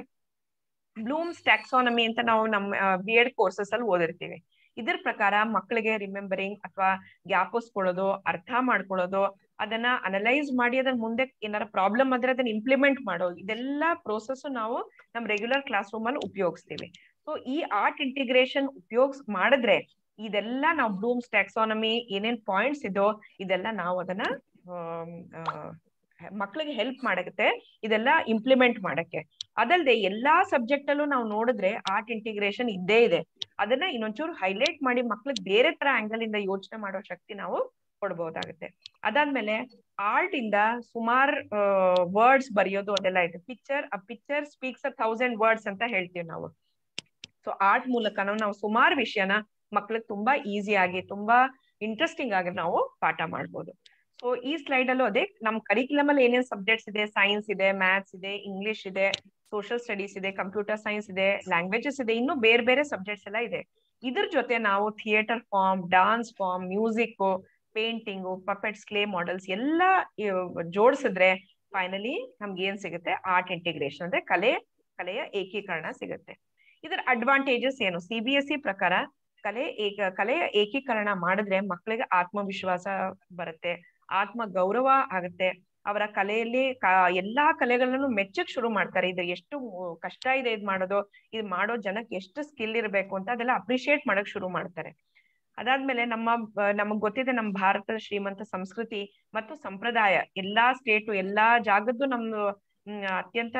Speaker 1: ಬ್ಲೂಮ್ಸ್ ಟ್ಯಾಕ್ಸಾನಮಿ ಅಂತ ನಾವು ನಮ್ಮ ಬಿ ಎಡ್ ಕೋರ್ಸಸ್ ಅಲ್ಲಿ ಓದಿರ್ತೀವಿ. ಇದ್ರ ಪ್ರಕಾರ ಮಕ್ಕಳಿಗೆ ರಿಮೆಂಬರಿಂಗ್ ಅಥವಾ ಜ್ಞಾಪಿಸ್ಕೊಳ್ಳೋದು, ಅರ್ಥ ಮಾಡ್ಕೊಳ್ಳೋದು, ಅದನ್ನ ಅನಲೈಸ್ ಮಾಡಿ ಅದನ್ನ ಮುಂದೆ ಏನಾರ ಪ್ರಾಬ್ಲಮ್ ಆದ್ರೆ ಅದನ್ನ ಇಂಪ್ಲಿಮೆಂಟ್ ಮಾಡೋದು ಇದೆಲ್ಲ ಪ್ರೋಸೆಸ್ ನಾವು ನಮ್ಮ ರೆಗ್ಯುಲರ್ ಕ್ಲಾಸ್ ರೂಮ್ ಅಲ್ಲಿ ಉಪಯೋಗಿಸ್ತೀವಿ. ಸೊ ಈ ಆರ್ಟ್ ಇಂಟಿಗ್ರೇಷನ್ ಉಪಯೋಗಿಸ್ ಮಾಡಿದ್ರೆ ಇದೆಲ್ಲ ನಾವು ಬ್ಲೂಮ್ಸ್ ಟ್ಯಾಕ್ಸಾನಮಿ ಏನೇನ್ ಪಾಯಿಂಟ್ಸ್ ಇದೋ ಇದೆಲ್ಲ ನಾವು ಅದನ್ನ ಮಕ್ಕಳಿಗೆ ಹೆಲ್ಪ್ ಮಾಡಕ್ಕೆ ಇದೆಲ್ಲ ಇಂಪ್ಲಿಮೆಂಟ್ ಮಾಡಕ್ಕೆ. ಅದಲ್ಲದೆ ಎಲ್ಲಾ ಸಬ್ಜೆಕ್ಟ್ ಅಲ್ಲೂ ನಾವು ನೋಡಿದ್ರೆ ಆರ್ಟ್ ಇಂಟಿಗ್ರೇಷನ್ ಇದ್ದೇ ಇದೆ. ಅದನ್ನ ಇನ್ನೊಂಚೂರು ಹೈಲೈಟ್ ಮಾಡಿ ಮಕ್ಳಿಗೆ ಬೇರೆ ತರ ಆಂಗಲ್ ಇಂದ ಯೋಚನೆ ಮಾಡೋ ಶಕ್ತಿ ನಾವು ಕೊಡ್ಬಹುದಾಗುತ್ತೆ ಅದಾದ್ಮೇಲೆ ಆರ್ಟ್ ಇಂದ ಸುಮಾರ್ ವರ್ಡ್ಸ್ ಬರೆಯೋದು ಅದೆಲ್ಲ ಇದೆ. Picture a picture speaks a thousand words ಅಂತ ಹೇಳ್ತೀವಿ ನಾವು. ಸೊ ಆರ್ಟ್ ಮೂಲಕ ನಾವು ಸುಮಾರು ವಿಷಯನ ಮಕ್ಳಿಗೆ ತುಂಬಾ ಈಸಿ ಆಗಿ, ತುಂಬಾ ಇಂಟ್ರೆಸ್ಟಿಂಗ್ ಆಗಿ ನಾವು ಪಾಠ ಮಾಡ್ಬೋದು. ಸೊ ಈ ಸ್ಲೈಡ್ ಅಲ್ಲೂ ಅದೇ, ನಮ್ ಕರಿಕ್ಯುಲಮ್ ಅಲ್ಲಿ ಏನೇನ್ ಸಬ್ಜೆಕ್ಟ್ಸ್ ಇದೆ ಸೈನ್ಸ್ ಇದೆ ಮ್ಯಾಥ್ಸ್ ಇದೆ ಇಂಗ್ಲಿಷ್ ಇದೆ ಸೋಷಿಯಲ್ ಸ್ಟಡೀಸ್ ಇದೆ ಕಂಪ್ಯೂಟರ್ ಸೈನ್ಸ್ ಇದೆ ಲ್ಯಾಂಗ್ವೇಜಸ್ ಇದೆ, ಇನ್ನು ಬೇರೆ ಬೇರೆ ಸಬ್ಜೆಕ್ಟ್ಸ್ ಎಲ್ಲ ಇದೆ. ಇದ್ರ ಜೊತೆ ನಾವು theatre form dance form music painting puppets clay models ಎಲ್ಲ ಜೋಡಿಸಿದ್ರೆ ಫೈನಲಿ ನಮ್ಗೆ ಏನ್ ಸಿಗುತ್ತೆ? ಆರ್ಟ್ ಇಂಟಿಗ್ರೇಷನ್ ಅಂದ್ರೆ ಕಲೆ, ಕಲೆಯ ಏಕೀಕರಣ ಸಿಗುತ್ತೆ. ಇದರ ಅಡ್ವಾಂಟೇಜಸ್ ಏನು? ಸಿ ಬಿ ಎಸ್ ಇ ಪ್ರಕಾರ ಕಲೆ ಏಕ, ಕಲೆಯ ಏಕೀಕರಣ ಮಾಡಿದ್ರೆ ಮಕ್ಕಳಿಗೆ ಆತ್ಮವಿಶ್ವಾಸ ಬರುತ್ತೆ ಆತ್ಮ ಗೌರವ ಆಗುತ್ತೆ. ಅವರ ಕಲೆಯಲ್ಲಿ ಎಲ್ಲಾ ಕಲೆಗಳನ್ನು ಮೆಚ್ಚಕ್ ಶುರು ಮಾಡ್ತಾರೆ. ಇದು ಎಷ್ಟು ಕಷ್ಟ ಇದೆ ಇದ್ ಮಾಡೋದು, ಇದು ಮಾಡೋ ಜನಕ್ಕೆ ಎಷ್ಟು ಸ್ಕಿಲ್ ಇರಬೇಕು ಅಂತ ಅದೆಲ್ಲ ಅಪ್ರಿಶಿಯೇಟ್ ಮಾಡಕ್ ಶುರು ಮಾಡ್ತಾರೆ. ಅದಾದ್ಮೇಲೆ ನಮ್ಮ, ನಮಗ್ ಗೊತ್ತಿದೆ ನಮ್ಮ ಭಾರತದ ಶ್ರೀಮಂತ ಸಂಸ್ಕೃತಿ ಮತ್ತು ಸಂಪ್ರದಾಯ, ಎಲ್ಲಾ ಸ್ಟೇಟು ಎಲ್ಲಾ ಜಾಗದ್ದು ನಮ್ದು ಅತ್ಯಂತ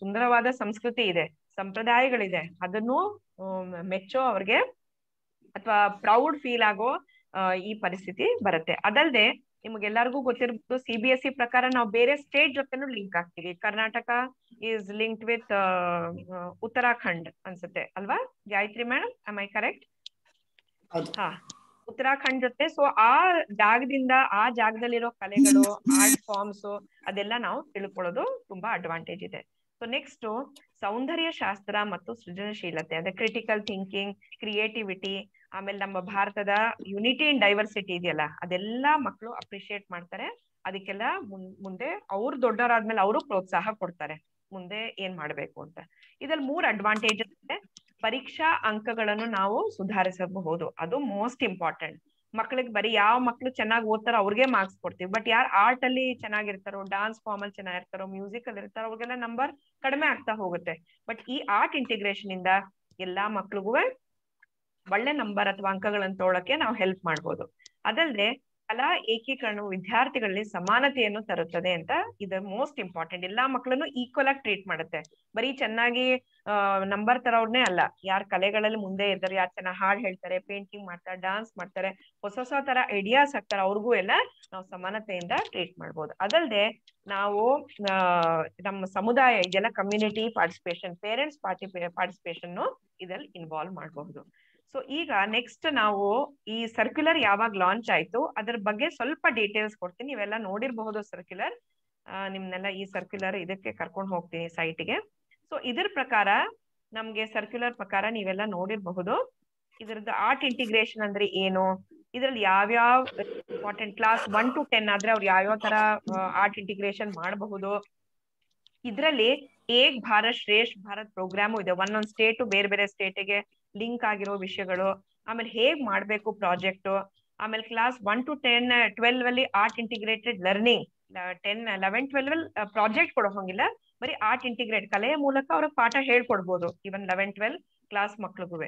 Speaker 1: ಸುಂದರವಾದ ಸಂಸ್ಕೃತಿ ಇದೆ, ಸಂಪ್ರದಾಯಗಳಿದೆ. ಅದನ್ನು ಮೆಚ್ಚೋ ಅವ್ರಿಗೆ ಅಥವಾ ಪ್ರೌಡ್ ಫೀಲ್ ಆಗೋ ಈ ಪರಿಸ್ಥಿತಿ ಬರುತ್ತೆ. ಅದಲ್ಲದೆ ನಿಮ್ಗೆಲ್ಲರಿಗೂ ಗೊತ್ತಿರ್ಬೋದು ಸಿ ಬಿ ಎಸ್ ಸಿ ಪ್ರಕಾರ ನಾವು ಬೇರೆ ಸ್ಟೇಟ್ ಜೊತೆನೂ ಲಿಂಕ್ ಆಗ್ತೀವಿ Karnataka is linked with Uttarakhand ಅನ್ಸುತ್ತೆ ಅಲ್ವಾ? Gayatri madam I I correct ಹಾ ಉತ್ತರಾಖಂಡ್ ಜೊತೆ ಸೊ ಆ ಜಾಗದಿಂದ ಆ ಜಾಗದಲ್ಲಿರೋ ಕಲೆಗಳು ಆರ್ಟ್ ಫಾರ್ಮ್ಸ್ ಅದೆಲ್ಲ ನಾವು ತಿಳ್ಕೊಳ್ಳೋದು ತುಂಬಾ ಅಡ್ವಾಂಟೇಜ್ ಇದೆ. ಸೊ ನೆಕ್ಸ್ಟ್ ಸೌಂದರ್ಯ ಶಾಸ್ತ್ರ ಮತ್ತು ಸೃಜನಶೀಲತೆ ಅದೇ ಕ್ರಿಟಿಕಲ್ ಥಿಂಕಿಂಗ್ ಕ್ರಿಯೇಟಿವಿಟಿ ಆಮೇಲೆ ನಮ್ಮ ಭಾರತದ ಯುನಿಟಿ ಇನ್ ಡೈವರ್ಸಿಟಿ ಇದೆಯಲ್ಲ, ಅದೆಲ್ಲಾ ಮಕ್ಕಳು ಅಪ್ರಿಶಿಯೇಟ್ ಮಾಡ್ತಾರೆ. ಅದಕ್ಕೆಲ್ಲ ಮುಂದೆ ಅವ್ರು ದೊಡ್ಡವರಾದ್ಮೇಲೆ ಅವರು ಪ್ರೋತ್ಸಾಹ ಕೊಡ್ತಾರೆ. ಮುಂದೆ ಏನ್ ಮಾಡ್ಬೇಕು ಅಂತ. ಇದ್ರಲ್ಲಿ ಮೂರ್ ಅಡ್ವಾಂಟೇಜಸ್ ಇದೆ. ಪರೀಕ್ಷಾ ಅಂಕಗಳನ್ನು ನಾವು ಸುಧಾರಿಸಬಹುದು. ಅದು ಮೋಸ್ಟ್ ಇಂಪಾರ್ಟೆಂಟ್ ಮಕ್ಳಿಗೆ ಬರೀ ಯಾವ ಮಕ್ಳು ಚೆನ್ನಾಗಿ ಓದ್ತಾರೋ ಅವ್ರಿಗೆ ಮಾರ್ಕ್ಸ್ ಕೊಡ್ತೀವಿ. ಬಟ್ ಯಾರು ಆರ್ಟ್ ಅಲ್ಲಿ ಚೆನ್ನಾಗಿರ್ತಾರೋ ಡಾನ್ಸ್ ಫಾರ್ಮ್ ಅಲ್ಲಿ ಚೆನ್ನಾಗಿರ್ತಾರೋ ಮ್ಯೂಸಿಕ್ ಅಲ್ಲಿ ಇರ್ತಾರೋ, ಅವ್ರಿಗೆಲ್ಲ ನಂಬರ್ ಕಡಿಮೆ ಆಗ್ತಾ ಹೋಗುತ್ತೆ. ಬಟ್ ಈ ಆರ್ಟ್ ಇಂಟಿಗ್ರೇಷನ್ ಇಂದ ಎಲ್ಲಾ ಮಕ್ಳಿಗೂ ಒಳ್ಳೆ ನಂಬರ್ ಅಥವಾ ಅಂಕಗಳನ್ನು ತೊಗೊಳಕ್ಕೆ ನಾವು ಹೆಲ್ಪ್ ಮಾಡ್ಬೋದು. ಅದಲ್ಲದೆ ಕಲಾ ಏಕೀಕರಣವು ವಿದ್ಯಾರ್ಥಿಗಳಲ್ಲಿ ಸಮಾನತೆಯನ್ನು ತರುತ್ತದೆ ಅಂತ ಇದು ಮೋಸ್ಟ್ ಇಂಪಾರ್ಟೆಂಟ್ ಎಲ್ಲಾ ಮಕ್ಕಳನ್ನು ಈಕ್ವಲ್ ಆಗಿ ಟ್ರೀಟ್ ಮಾಡುತ್ತೆ. ಬರೀ ಚೆನ್ನಾಗಿ ನಂಬರ್ ತರೋರ್ನೇ ಅಲ್ಲ. ಯಾರ ಕಲೆಗಳಲ್ಲಿ ಮುಂದೆ ಇರ್ತಾರೆ, ಯಾರು ಚೆನ್ನಾಗಿ ಹಾಡ್ ಹೇಳ್ತಾರೆ ಪೇಂಟಿಂಗ್ ಮಾಡ್ತಾರೆ ಡಾನ್ಸ್ ಮಾಡ್ತಾರೆ, ಹೊಸ ಹೊಸ ತರ ಐಡಿಯಾಸ್ ಹಾಕ್ತಾರೆ, ಅವ್ರಿಗೂ ಎಲ್ಲ ನಾವು ಸಮಾನತೆಯಿಂದ ಟ್ರೀಟ್ ಮಾಡ್ಬೋದು. ಅದಲ್ಲದೆ ನಾವು ನಮ್ಮ ಸಮುದಾಯ, ಇದೆಲ್ಲ community participation parents party participation ಇದ್ರಲ್ಲಿ ಇನ್ವಾಲ್ವ್ ಮಾಡಬಹುದು. ಸೊ ಈಗ ನೆಕ್ಸ್ಟ್ ನಾವು ಈ ಸರ್ಕ್ಯುಲರ್ ಯಾವಾಗ ಲಾಂಚ್ ಆಯ್ತು ಅದ್ರ ಬಗ್ಗೆ ಸ್ವಲ್ಪ ಡೀಟೇಲ್ಸ್ ಕೊಡ್ತೀನಿ. ನೀವೆಲ್ಲ ನೋಡಿರಬಹುದು ಸರ್ಕ್ಯುಲರ್ ನಿಮ್ನೆಲ್ಲ ಈ ಸರ್ಕ್ಯುಲರ್ ಇದಕ್ಕೆ ಕರ್ಕೊಂಡು ಹೋಗ್ತೀನಿ ಸೈಟ್ಗೆ ಸೊ ಇದ್ರ ಪ್ರಕಾರ ನಮ್ಗೆ ಸರ್ಕ್ಯುಲರ್ ಪ್ರಕಾರ ನೀವೆಲ್ಲ ನೋಡಿರಬಹುದು. ಇದ್ರದ್ದು ಆರ್ಟ್ ಇಂಟಿಗ್ರೇಷನ್ ಅಂದ್ರೆ ಏನು? ಇದ್ರಲ್ಲಿ ಯಾವ್ಯಾವ important class one to ten ಆದ್ರೆ ಅವ್ರು ಯಾವ್ಯಾವ ತರ ಆರ್ಟ್ ಇಂಟಿಗ್ರೇಷನ್ ಮಾಡಬಹುದು? ಇದ್ರಲ್ಲಿ ಏಕ್ ಭಾರತ್ ಶ್ರೇಷ್ಠ ಭಾರತ್ ಪ್ರೋಗ್ರಾಮು ಇದೆ. ಒಂದೊಂದ್ ಸ್ಟೇಟು ಬೇರೆ ಬೇರೆ ಸ್ಟೇಟಿಗೆ ಲಿಂಕ್ ಆಗಿರೋ ವಿಷಯಗಳು, ಆಮೇಲೆ ಹೇಗ್ ಮಾಡ್ಬೇಕು ಪ್ರಾಜೆಕ್ಟ್ ಆಮೇಲೆ class one two ten twelve ಅಲ್ಲಿ art integrated learning ten eleven twelve ಅಲ್ಲಿ ಪ್ರಾಜೆಕ್ಟ್ ಕೊಡೋ ಹಂಗಿಲ್ಲ. ಬರೀ ಆರ್ಟ್ ಇಂಟಿಗ್ರೇಟ್ ಕಲೆಯ ಮೂಲಕ ಅವ್ರ ಪಾಠ ಹೇಳ್ಕೊಡ್ಬೋದು ಇವನ್ ಲೆವೆನ್ ಟ್ವೆಲ್ ಕ್ಲಾಸ್ ಮಕ್ಳಿಗೂ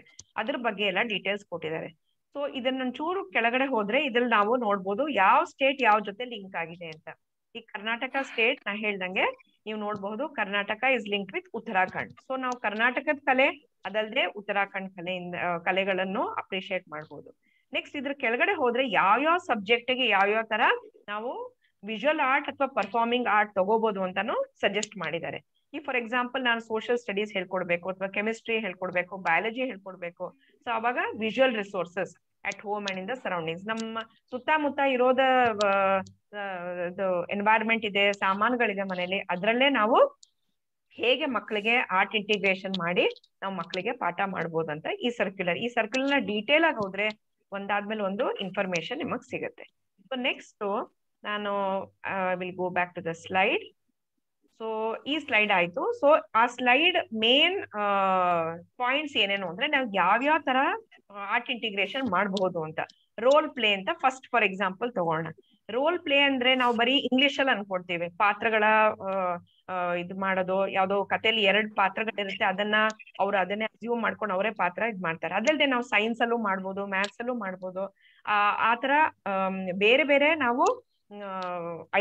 Speaker 1: ಅದ್ರ ಬಗ್ಗೆ ಎಲ್ಲ ಡೀಟೇಲ್ಸ್ ಕೊಟ್ಟಿದ್ದಾರೆ. ಸೊ ಇದನ್ನ ಚೂರು ಕೆಳಗಡೆ ಹೋದ್ರೆ ಇದ್ರಲ್ಲಿ ನಾವು ನೋಡ್ಬೋದು ಯಾವ ಸ್ಟೇಟ್ ಯಾವ ಜೊತೆ ಲಿಂಕ್ ಆಗಿದೆ ಅಂತ. ಈ ಕರ್ನಾಟಕ ಸ್ಟೇಟ್ ನಾ ಹೇಳ್ದಂಗೆ, ನೀವು ನೋಡಬಹುದು Karnataka is link with Uttarakhand. So ನಾವು ಕರ್ನಾಟಕದ ಕಲೆ ಅದಲ್ಲದೆ ಉತ್ತರಾಖಂಡ್ ಕಲೆಯಿಂದ ಕಲೆಗಳನ್ನು ಅಪ್ರಿಶಿಯೇಟ್ ಮಾಡಬಹುದು ನೆಕ್ಸ್ಟ್ ಇದ್ರ ಕೆಳಗಡೆ ಹೋದ್ರೆ ಯಾವ್ಯಾವ ಸಬ್ಜೆಕ್ಟ್ಗೆ ಯಾವ್ಯಾವ ತರ ನಾವು ವಿಜುವಲ್ ಆರ್ಟ್ ಅಥವಾ ಪರ್ಫಾರ್ಮಿಂಗ್ ಆರ್ಟ್ ತಗೋಬಹುದು ಅಂತಾನು ಸಜೆಸ್ಟ್ ಮಾಡಿದ್ದಾರೆ. ಈ ಫಾರ್ ಎಕ್ಸಾಂಪಲ್ ನಾನು ಸೋಷಿಯಲ್ ಸ್ಟಡೀಸ್ ಹೇಳ್ಕೊಡ್ಬೇಕು ಅಥವಾ ಕೆಮಿಸ್ಟ್ರಿ ಹೇಳ್ಕೊಡ್ಬೇಕು ಬಯಾಲಜಿ ಹೇಳ್ಕೊಡ್ಬೇಕು ಸೊ ಅವಾಗ visual resources at home and in the surroundings ನಮ್ಮ ಸುತ್ತಮುತ್ತ ಇರೋದ ಎನ್ವೈರ್ಮೆಂಟ್ ಇದೆ ಸಾಮಾನುಗಳಿದೆ ಮನೇಲಿ ಅದ್ರಲ್ಲೇ ನಾವು ಹೇಗೆ ಮಕ್ಕಳಿಗೆ ಆರ್ಟ್ ಇಂಟಿಗ್ರೇಷನ್ ಮಾಡಿ ನಾವು ಮಕ್ಕಳಿಗೆ ಪಾಠ ಮಾಡ್ಬೋದು ಅಂತ ಈ ಸರ್ಕ್ಯುಲರ್ ಈ ಸರ್ಕ್ಯುಲರ್ನ ಡೀಟೇಲ್ ಆಗಿ ಹೋದ್ರೆ ಒಂದಾದ್ಮೇಲೆ ಒಂದು ಇನ್ಫಾರ್ಮೇಶನ್ ನಿಮಗ್ ಸಿಗುತ್ತೆ. ಸೊ ನೆಕ್ಸ್ಟ್ ನಾನು will go back to the slide so ಈ ಸ್ಲೈಡ್ ಆಯ್ತು. ಸೊ ಆ ಸ್ಲೈಡ್ ಮೇನ್ ಪಾಯಿಂಟ್ಸ್ ಏನೇನು ಅಂದ್ರೆ ನಾವು ಯಾವ್ಯಾವ ತರ ಆರ್ಟ್ ಇಂಟಿಗ್ರೇಷನ್ ಮಾಡಬಹುದು ಅಂತ. ರೋಲ್ ಪ್ಲೇ ಅಂತ ಫಸ್ಟ್ ಫಾರ್ ಎಕ್ಸಾಂಪಲ್ ತಗೋಣ. ರೋಲ್ ಪ್ಲೇ ಅಂದ್ರೆ ನಾವು ಬರೀ ಇಂಗ್ಲಿಷ್ ಅಲ್ಲಿ ಅನ್ಕೊಡ್ತೀವಿ ಪಾತ್ರಗಳ ಇದು ಮಾಡೋದು, ಯಾವ್ದೋ ಕಥೆಯಲ್ಲಿ ಎರಡ್ ಪಾತ್ರಗಳಿರುತ್ತೆ, ಅದನ್ನ ಅವ್ರು ಅದನ್ನೇ ಅಸ್ಯೂಮ್ ಮಾಡ್ಕೊಂಡು ಅವರೇ ಪಾತ್ರ ಇದ್ ಮಾಡ್ತಾರೆ. ಅದಲ್ಲದೆ ನಾವು ಸೈನ್ಸ್ ಅಲ್ಲೂ ಮಾಡ್ಬೋದು ಮ್ಯಾಥ್ಸ್ ಅಲ್ಲೂ ಮಾಡ್ಬೋದು. ಆ ಆತರ ಬೇರೆ ಬೇರೆ ನಾವು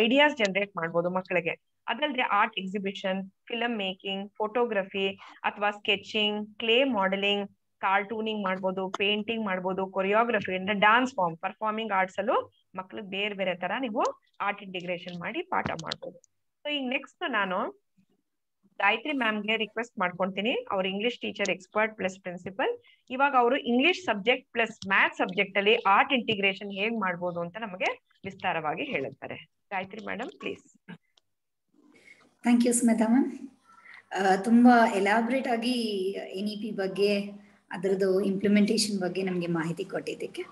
Speaker 1: ಐಡಿಯಾಸ್ ಜನರೇಟ್ ಮಾಡ್ಬೋದು ಮಕ್ಕಳಿಗೆ. ಅದಲ್ಲದೆ art exhibition film making photography ಅಥವಾ ಸ್ಕೆಚಿಂಗ್ ಕ್ಲೇ ಮಾಡೆಲಿಂಗ್ ಕಾರ್ಟೂನಿಂಗ್ ಮಾಡ್ಬೋದು ಪೇಂಟಿಂಗ್ ಮಾಡ್ಬೋದು ಕೊರಿಯೋಗ್ರಫಿ ಅಂದ್ರೆ ಡಾನ್ಸ್ ಫಾರ್ಮ್ ಪರ್ಫಾರ್ಮಿಂಗ್ ಆರ್ಟ್ಸ್ ಅಲ್ಲೂ ಮಕ್ಳಿಗೆ ಬೇರೆ ಬೇರೆ ತರ ನೀವು ಆರ್ಟ್ ಇಂಟಿಗ್ರೇಷನ್ ಮಾಡಿ ಪಾಠ ಮಾಡ್ಬೋದು. ಸೊ ಈಗ ನೆಕ್ಸ್ಟ್ ನಾನು ಗಾಯತ್ರಿ ಮ್ಯಾಮ್ಗೆ ರಿಕ್ವೆಸ್ಟ್ ಮಾಡ್ಕೊಂತೀನಿ. ಅವ್ರ English teacher expert plus principal ಇವಾಗ ಅವರು English subject plus math subject ಅಲ್ಲಿ ಆರ್ಟ್ ಇಂಟಿಗ್ರೇಷನ್ ಹೇಗ್ ಮಾಡ್ಬೋದು ಅಂತ ನಮಗೆ ವಿಸ್ತಾರವಾಗಿ ಹೇಳುತ್ತಾರೆ. Gayatri madam please
Speaker 4: thank you Smita ma'am ತುಂಬಾ ಎಲಾಬ್ರೇಟ್ ಆಗಿ ಎನ್ ಇ ಪಿ ಬಗ್ಗೆ, ಅದರದ್ದು ಇಂಪ್ಲಿಮೆಂಟೇಶನ್ ಬಗ್ಗೆ ನಮಗೆ ಮಾಹಿತಿ ಕೊಟ್ಟಿದ್ದಕ್ಕೆ.